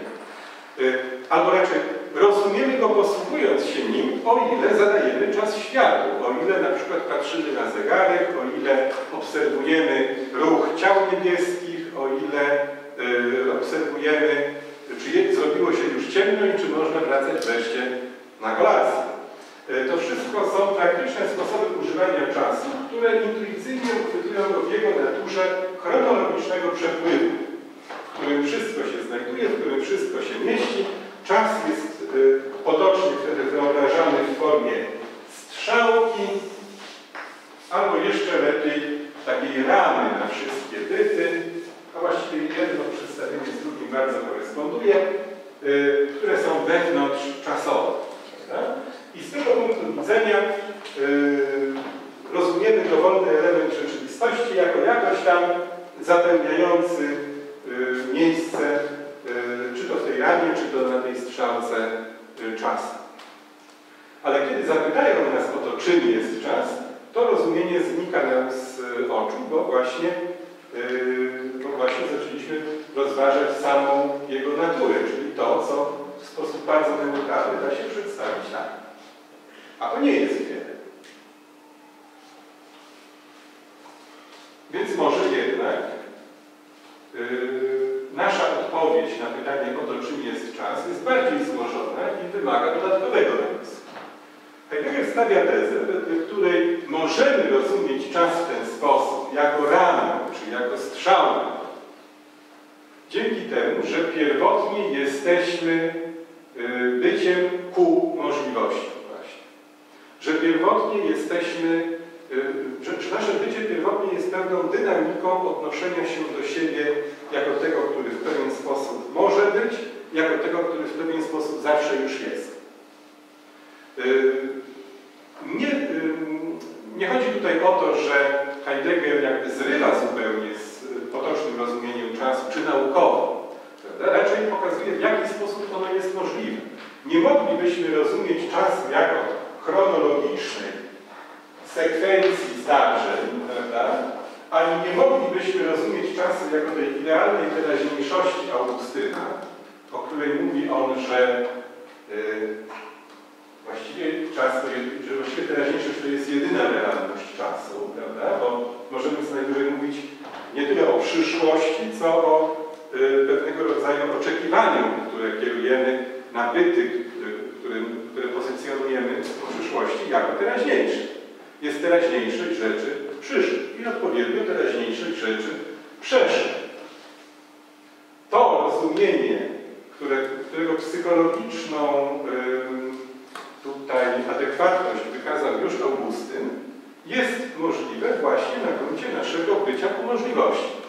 E, albo raczej rozumiemy go posługując się nim, o ile zadajemy czas światu, o ile na przykład patrzymy na zegarek, o ile obserwujemy ruch ciał niebieskich, o ile obserwujemy, czy zrobiło się już ciemno i czy można wracać wreszcie na kolację. Y, to wszystko są praktyczne sposoby używania czasu, które intuicyjnie uchwytują w jego naturze chronologicznego przepływu, w którym wszystko się znajduje, w którym wszystko się mieści. Czas jest y, potocznie wtedy wyobrażany w formie strzałki, albo jeszcze lepiej takiej ramy na wszystkie byty, a właściwie jedno przedstawienie z drugim bardzo koresponduje, y, które są wewnątrz czasowe. I z tego punktu widzenia y, rozumiemy dowolny element rzeczywistości jako jakoś tam zapełniający y, miejsce, y, czy to w tej ramie, czy to na tej strzałce czasu. Ale kiedy zapytają nas o to, czym jest czas, to rozumienie znika nam z oczu, bo właśnie, yy, bo właśnie zaczęliśmy rozważać samą jego naturę, czyli to, co w sposób bardzo neutralny da się przedstawić tak. A to nie jest wiele. Więc może jednak yy, nasza odpowiedź na pytanie o to, czym jest czas, jest bardziej złożona i wymaga dodatkowego namysłu. Heidegger stawia tezę, wedle której możemy rozumieć czas w ten sposób, jako ramę, czy jako strzałę, dzięki temu, że pierwotnie jesteśmy y, byciem ku możliwości właśnie. Że pierwotnie jesteśmy, y, że, nasze bycie pierwotnie jest pewną dynamiką odnoszenia się do siebie jako tego, który w pewien sposób może być, jako tego, który w pewien sposób zawsze już jest. Nie, nie chodzi tutaj o to, że Heidegger jakby zrywa zupełnie z potocznym rozumieniem czasu, czy naukowo. Raczej pokazuje, w jaki sposób ono jest możliwe. Nie moglibyśmy rozumieć czasu jako chronologicznej sekwencji zdarzeń, prawda? ani nie moglibyśmy rozumieć czasu jako tej idealnej teraźniejszości Augustyna, o której mówi on, że yy, Właściwie czas, to jest, że właściwie teraźniejszość to jest jedyna realność czasu, prawda? Bo możemy co najwyżej mówić nie tyle o przyszłości, co o pewnego rodzaju oczekiwaniu, które kierujemy na byty, które, które pozycjonujemy w przyszłości jako teraźniejsze. Jest teraźniejszość rzeczy przyszłych i odpowiednio teraźniejszość rzeczy przeszłych. To rozumienie, które, którego psychologiczną tutaj adekwatność wykazał już Augustyn, jest możliwe właśnie na gruncie naszego bycia ku możliwości.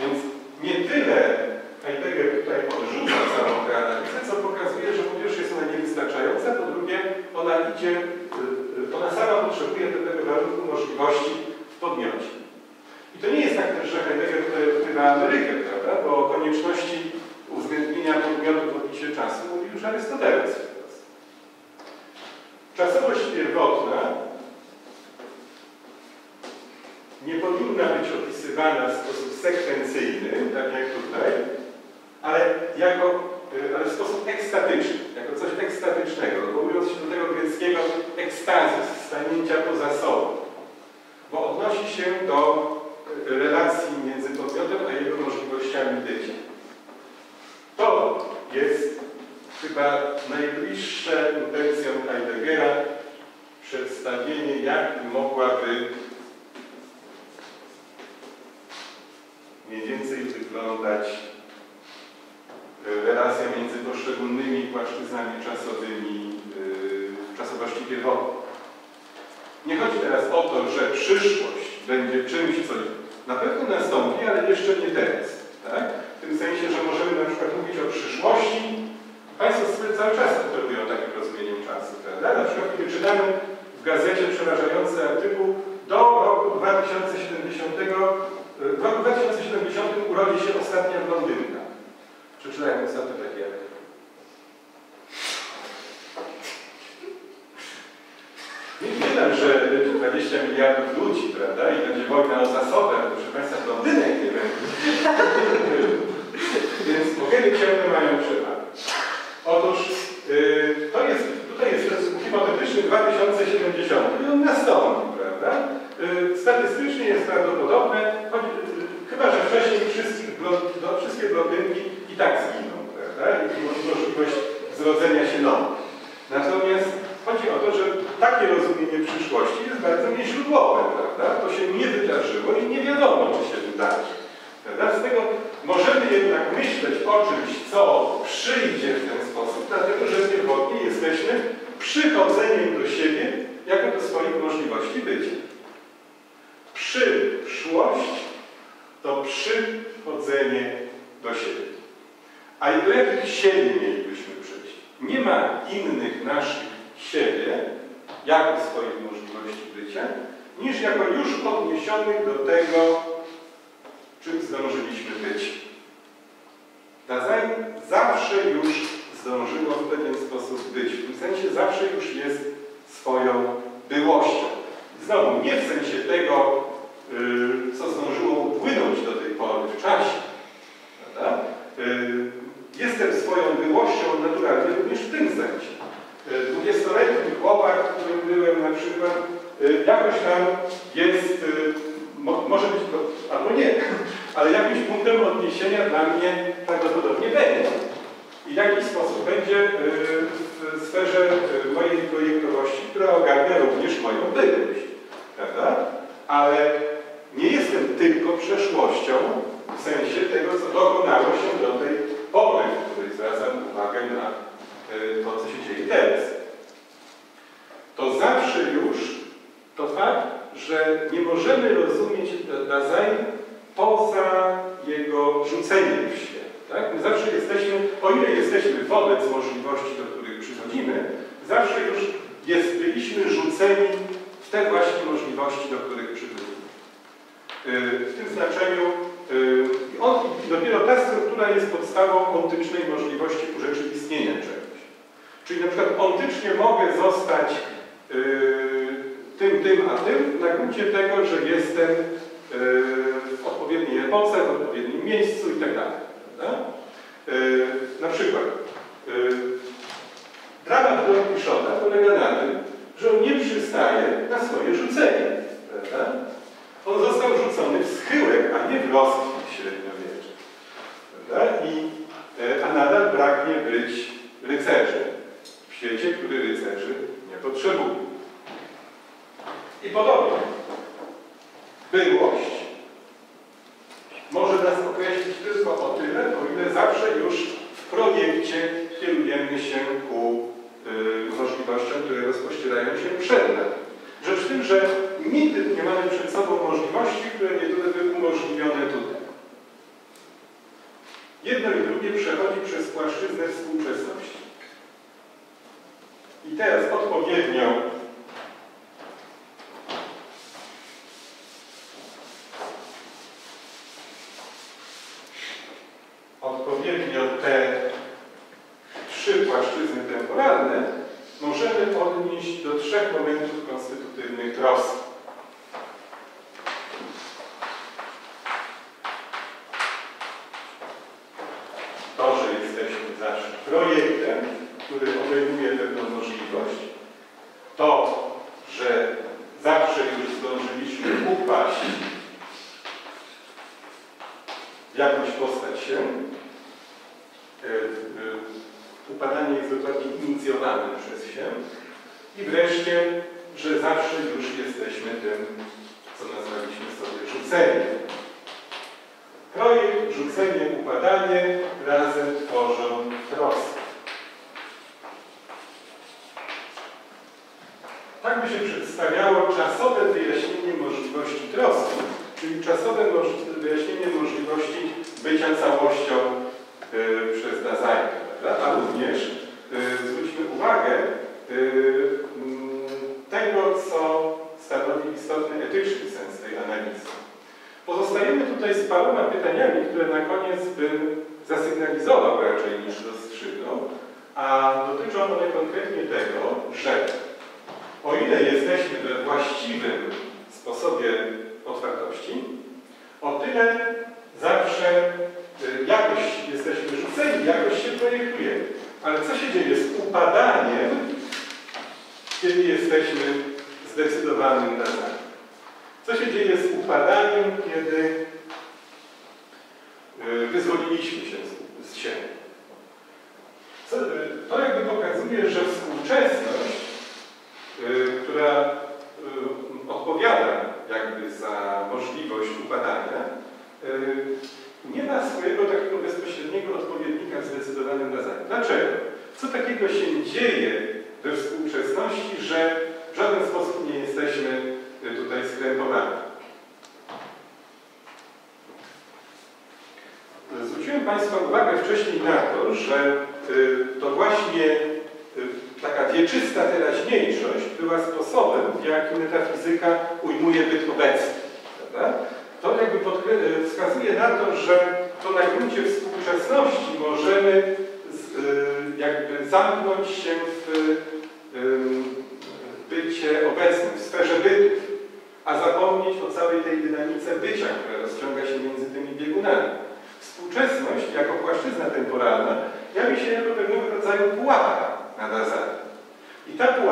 Więc nie tyle Heidegger tutaj odrzuca całą tę analizę, co pokazuje, że po pierwsze jest ona niewystarczająca, po drugie ona idzie, y, ona sama potrzebuje pewnego warunku możliwości w podmiocie. I to nie jest tak też, że Heidegger tutaj odkrywa Amerykę, prawda? Bo o konieczności uwzględnienia podmiotu w opisie czasu mówi już Arystoteles. Czasowość pierwotna nie powinna być opisywana w sposób sekwencyjny, tak jak tutaj, ale jako, y, ale w sposób ekstatyczny, jako coś ekstatycznego, odwołując się do tego greckiego ekstazis, stanięcia poza sobą, bo odnosi się do y, relacji między podmiotem a jego możliwościami bycia. To jest chyba najbliższe intencjom Heideggera przedstawienie, jak mogłaby mniej więcej wyglądać e, relacja między poszczególnymi płaszczyznami czasowymi e, czasowości pierwotnej. Nie chodzi teraz o to, że przyszłość będzie czymś, co na pewno nastąpi, ale jeszcze nie teraz. Tak? W tym sensie, że możemy na przykład mówić o przyszłości, Państwo sobie cały czas operują takim rozumieniem czasu, prawda? Na przykład, kiedy czytamy w gazecie przerażający artykuł do roku 2070, w roku 2070 urodzi się ostatnia blondynka. Przeczytałem ostatnio taki artykuł. Nie wiem, że będzie 20 miliardów ludzi, prawda? I będzie wojna o zasobę, proszę Państwa, blondynek nie będzie. Więc kiedy ciemne mają przewagę. Otóż yy, to jest, tutaj jest hipotetyczny 2070 i on nastąpi, prawda? Yy, statystycznie jest prawdopodobne, wydają się przedne. Rzecz w tym, że nigdy nie mamy przed sobą możliwości, które nie byłyby umożliwione tutaj. Jedno i drugie przechodzi przez płaszczyznę współczesności. I teraz odpowiednią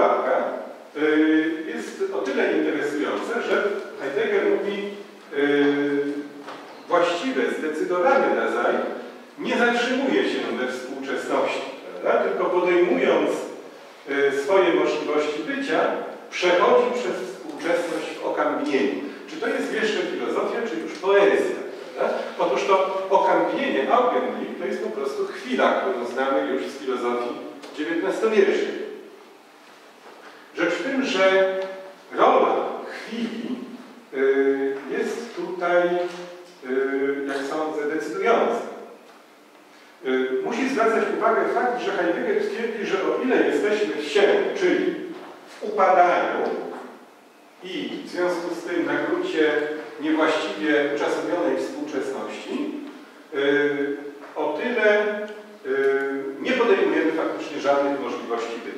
Ta pułapka jest o tyle interesująca, że Heidegger mówi właściwe, zdecydowane Dasein nie zatrzymuje się we współczesności, prawda? tylko podejmując swoje możliwości bycia, przechodzi przez współczesność w okamgnieniu. Czy to jest jeszcze filozofia, czy już poezja? Prawda? Otóż to okamgnienie, Augenblick, to jest po prostu chwila, którą znamy już z filozofii XIX-wiecznej. Rzecz w tym, że rola chwili jest tutaj, jak sądzę, decydująca. Musi zwracać uwagę fakt, że Heidegger twierdzi, że o ile jesteśmy w się, czyli w upadaniu i w związku z tym na gruncie niewłaściwie uczasowionej współczesności, o tyle nie podejmujemy faktycznie żadnych możliwości.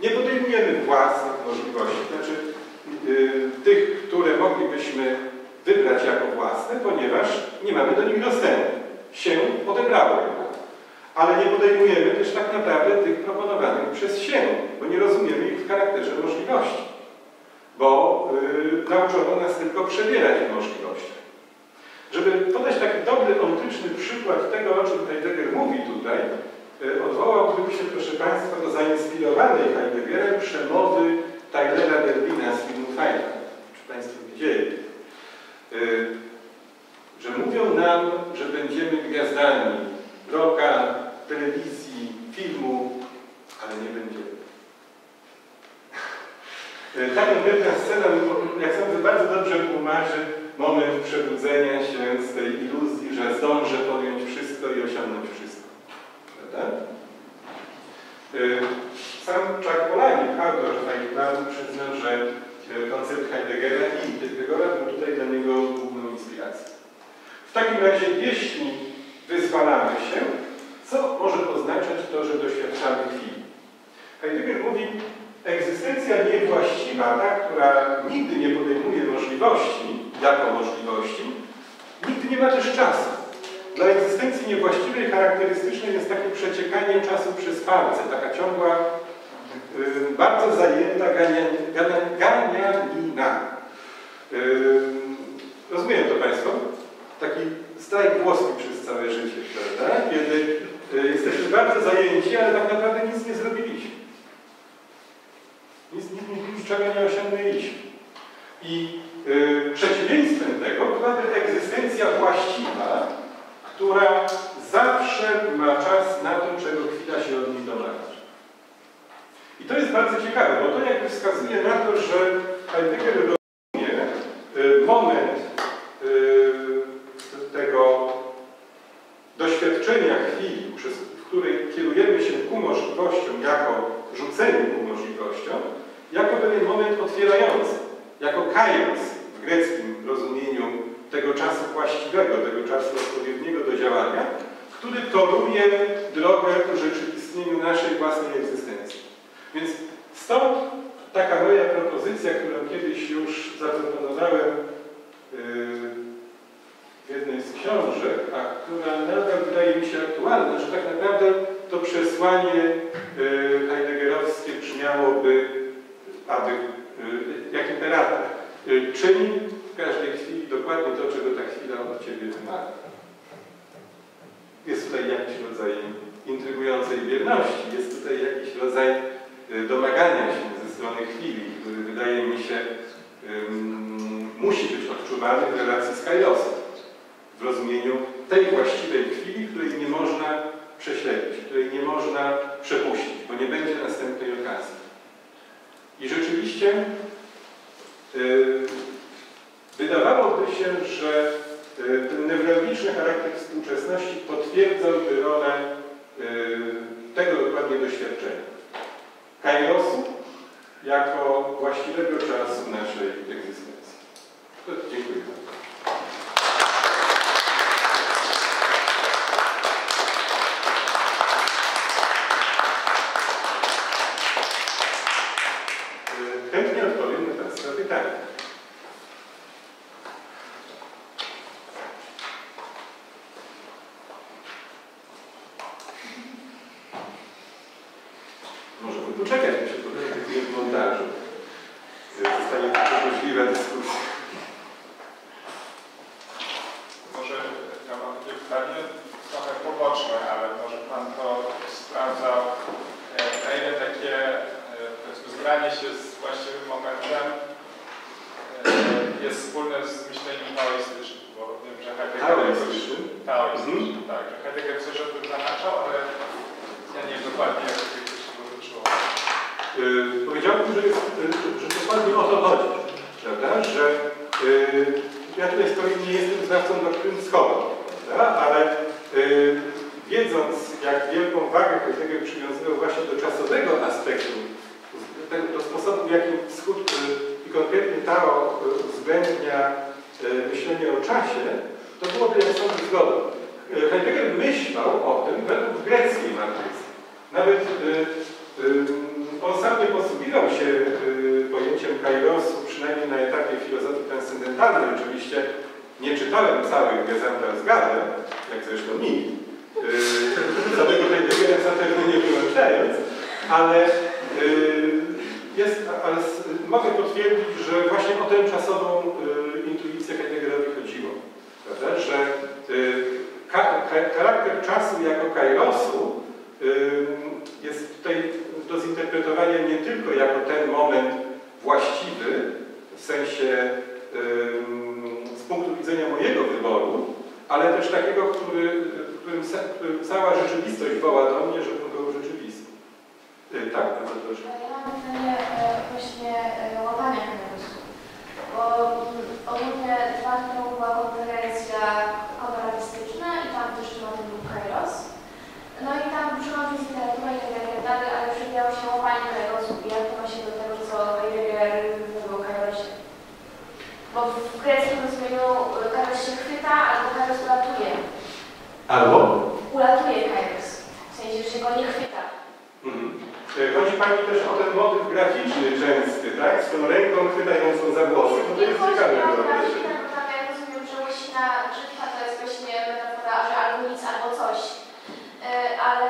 Nie podejmujemy własnych możliwości, znaczy tych, które moglibyśmy wybrać jako własne, ponieważ nie mamy do nich dostępu. Się odebrało Ale nie podejmujemy też tak naprawdę tych proponowanych przez się, bo nie rozumiemy ich w charakterze możliwości. Bo yy, nauczono nas tylko przebierać w możliwościach. Żeby podać taki dobry, ontyczny przykład tego, o czym Heidegger mówi tutaj, yy, odwołałbym się, proszę Państwa, do zainspirowanej Heideggerem przemowy Tylera Derwina z filmu Fajna. Czy Państwo widzieli? Yy, że mówią nam, że będziemy gwiazdami roka, telewizji, filmu, ale nie będziemy. Yy, ta konkretna scena, jak sądzę, bardzo dobrze tłumaczy moment przebudzenia się z tej iluzji, że zdążę podjąć wszystko i osiągnąć wszystko. Prawda? Yy, sam Chuck Palahniuk, autor Fajnplanu, przyznał, że koncept Heideggera i Kierkegaarda był tutaj dla niego główną inspiracją. W takim razie, jeśli wyzwalamy się, co może oznaczać to, że doświadczamy chwili? Heidegger mówi, egzystencja niewłaściwa, ta, która nigdy nie podejmuje możliwości, jako możliwości, nigdy nie ma też czasu. Dla egzystencji niewłaściwej charakterystyczne jest takie przeciekanie czasu przez palce, taka ciągła, yy, bardzo zajęta ganianina. Yy, rozumieją to Państwo? Taki strajk włoski przez całe życie, prawda? Kiedy yy, jesteśmy bardzo zajęci, ale tak naprawdę nic nie zrobiliśmy. Nic, nic, nic niczego nie osiągnęliśmy. I yy, przeciwieństwem tego byłaby egzystencja właściwa, która zawsze ma czas na to, czego chwila się od niej domaga. I to jest bardzo ciekawe, bo to jakby wskazuje na to, że Heidegger rozumie y, moment y, tego doświadczenia chwili, w której kierujemy się ku możliwościom jako rzuceniu ku możliwościom, jako pewien moment otwierający, jako kairos w greckim rozumieniu tego czasu właściwego, tego czasu odpowiedniego do działania, który toruje drogę ku rzeczywistnieniu naszej własnej egzystencji. Więc stąd taka moja propozycja, którą kiedyś już zaproponowałem yy, w jednej z książek, a która nadal wydaje mi się aktualna, że tak naprawdę to przesłanie yy, heideggerowskie brzmiałoby, aby, yy, jak imperatyw, czyń w każdej chwili dokładnie to, czego ta chwila od Ciebie wymaga. Jest tutaj jakiś rodzaj intrygującej wierności. Jest tutaj jakiś rodzaj domagania się ze strony chwili, który wydaje mi się um, musi być odczuwany w relacji z Kairosem. W rozumieniu tej właściwej chwili, której nie można prześledzić, której nie można przepuścić, bo nie będzie następnej okazji. I rzeczywiście yy, wydawałoby się, że yy, ten newralgiczny charakter współczesności potwierdzałby rolę yy, tego dokładnie doświadczenia. Kairosu jako właściwego czasu naszej egzystencji. Dziękuję bardzo. Sensie z punktu widzenia mojego wyboru, ale też takiego, który, którym, którym cała rzeczywistość woła do mnie, żebym był rzeczywisty. Y, tak, bardzo proszę. Ja mam pytanie e, właśnie e, łamania kairosu. Bo mm, ogólnie dwa lata temu była konferencja honorarystyczna i tam też tematem był kairos. No i tam przychodzi z literatura i tak dalej, i tak dalej, ale przewijało się łamanie kairosu i jak to ma się do tego, co Heidegger mówił o kairosie. Bo w greckim rozumieniu e, kairos się chwyta, albo kairos ulatuje. Albo? Ulatuje kairos. W sensie, że się go nie chwyta. Mhm. Y, Chodzi Pani też o ten motyw graficzny częsty, tak? Z tą ręką chwytającą za włosy. No to Nie jest chodzi ciekawe mi o wyobrażenie. grafikę, bo tam ja rozumiem, że łysina brzytwa to jest właśnie metafora, że albo nic, albo coś. E, Ale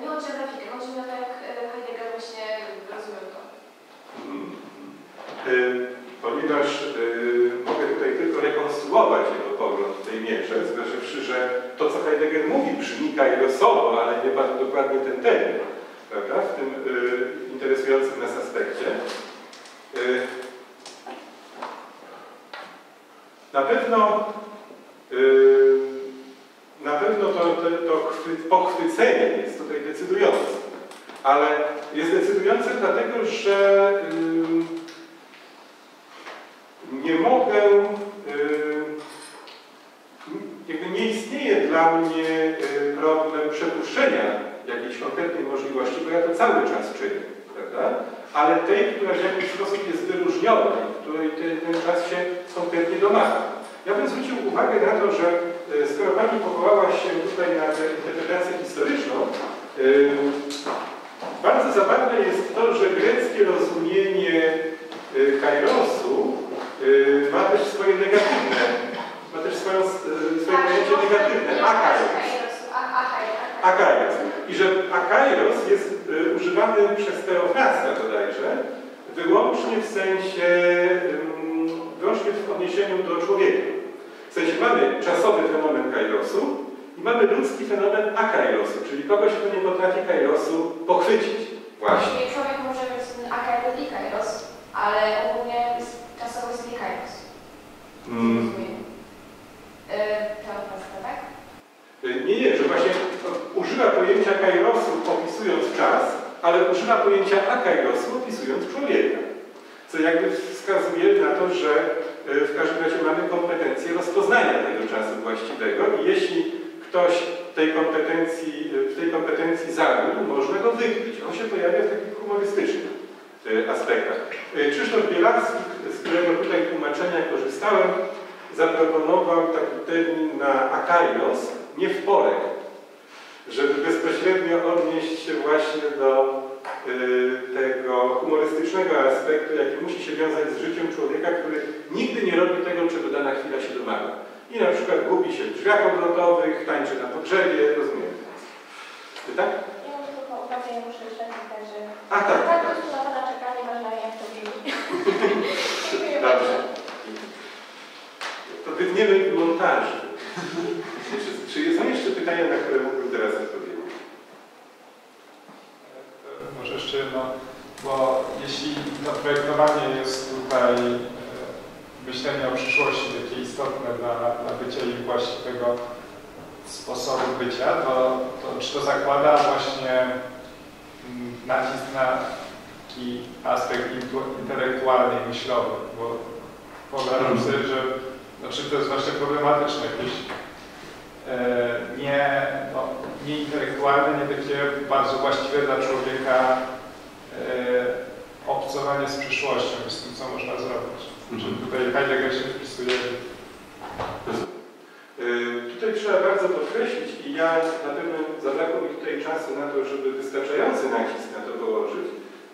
nie chodzi o grafikę, chodzi o to, jak e, Heidegger właśnie rozumiał to. Mhm. Ponieważ y, mogę tutaj tylko rekonstruować jego pogląd w tej mierze, zważywszy, że to, co Heidegger mówi, brzmi kairosowo, ale nie padł dokładnie ten termin, prawda, w tym y, interesującym nas aspekcie. Y, na pewno y, na pewno to, to, to chwy, pochwycenie jest tutaj decydujące, ale jest decydujące dlatego, że y, nie mogę, y, jakby nie istnieje dla mnie y, problem przepuszczenia jakiejś konkretnej możliwości, bo ja to cały czas czynię, prawda? Ale tej, która w jakiś sposób jest wyróżniona, której ten, ten czas się konkretnie domaga. Ja bym zwrócił uwagę na to, że y, skoro Pani powołała się tutaj na tę interpretację historyczną, y, bardzo zabawne jest to, że greckie rozumienie kairosu ma też swoje negatywne, ma też swoją, y, swoje pojęcie negatywne, akairos. Akairos. I że akairos jest y, używany przez Teofrasta bodajże wyłącznie w sensie, wyłącznie w odniesieniu do człowieka. W sensie mamy czasowy fenomen kairosu i mamy ludzki fenomen akairosu, czyli kogoś, kto nie potrafi kairosu pochwycić. Właśnie. Czyli człowiek może być akairos i kairos, ale ogólnie czasowo jest nie kairos. Mm. Yy, to tak? Nie, nie, że właśnie używa pojęcia kairosu opisując czas, ale używa pojęcia akairosu opisując człowieka. Co jakby wskazuje na to, że e, w każdym razie mamy kompetencję rozpoznania tego czasu właściwego i jeśli ktoś tej kompetencji, w tej kompetencji zawiódł, można go wykryć. On się pojawia w takich humorystycznych e, aspektach. E, Krzysztof Bielacki, z którego tutaj tłumaczenia korzystałem, zaproponował taki termin na akaios, nie w porek, żeby bezpośrednio odnieść się właśnie do y, tego humorystycznego aspektu, jaki musi się wiązać z życiem człowieka, który nigdy nie robi tego, czego dana chwila się domaga. I na przykład gubi się w drzwiach obrotowych, tańczy na pogrzebie, rozumiem. Tak? Ja mam tylko uwagę, ja muszę śledzić, także... A tak, Tak, tak. po prostu na Pana czeka, nieważne jak to brzmi. Dziękuję Dobrze. bardzo. To wytniemy w montażu. Czy, czy są jeszcze pytania, na które mógłbym teraz odpowiedzieć? E, Może jeszcze jedno, bo jeśli to projektowanie jest tutaj e, myślenie o przyszłości takie istotne dla, dla bycia i właściwego sposobu bycia, to, to czy to zakłada właśnie mm, nacisk na taki aspekt intelektualny i myślowy, bo wyobrażam sobie, że znaczy to jest właśnie problematyczne jakieś e, nie, no, nie intelektualne, nie takie bardzo właściwe dla człowieka e, obcowanie z przyszłością i z tym, co można zrobić. Czy tutaj Heidegger się wpisuje. Y, Tutaj trzeba bardzo podkreślić i ja na pewno zabrakło mi tutaj czasu na to, żeby wystarczający nacisk na to położyć,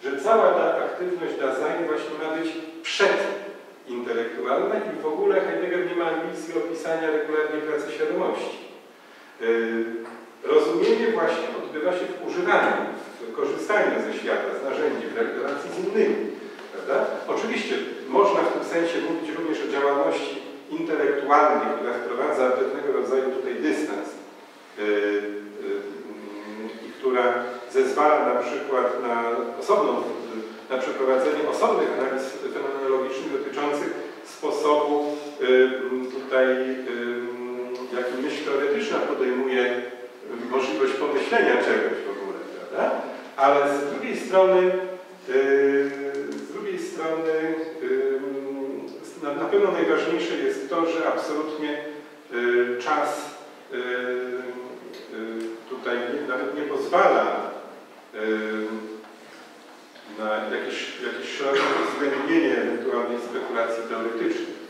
że cała ta aktywność Dasein właśnie ma być przedintelektualna i w ogóle Heidegger nie ma ambicji opisania regularnie pracy świadomości. Y, Rozumienie właśnie odbywa się w używaniu, w korzystaniu ze świata, z narzędzi, w relacji z innymi. Prawda? Oczywiście można w tym sensie mówić również o działalności intelektualnej, która wprowadza pewnego rodzaju tutaj dystans yy, yy, i która zezwala na przykład na osobną, na przeprowadzenie osobnych analiz fenomenologicznych dotyczących sposobu tutaj, jaki myśl teoretyczna podejmuje możliwość pomyślenia czegoś w ogóle, prawda? Ale z drugiej strony, z drugiej strony na, pewno najważniejsze jest to, że absolutnie yy, czas yy, yy, tutaj nawet nie pozwala na jakieś, jakieś uwzględnienie ewentualnej spekulacji teoretycznej.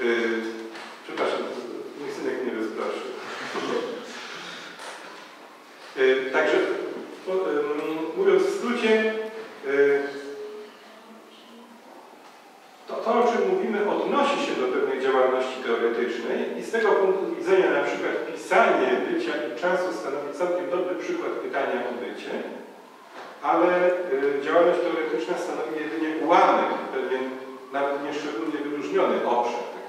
Yy, przepraszam, mój synek mnie rozproszy. Yy, także mówiąc w skrócie, yy, to, to, o czym mówimy, odnosi się do pewnej działalności teoretycznej i z tego punktu widzenia na przykład pisanie bycia i czasu stanowi całkiem dobry przykład pytania o bycie, ale y, działalność teoretyczna stanowi jedynie ułamek, pewien nawet nieszczególnie wyróżniony obszar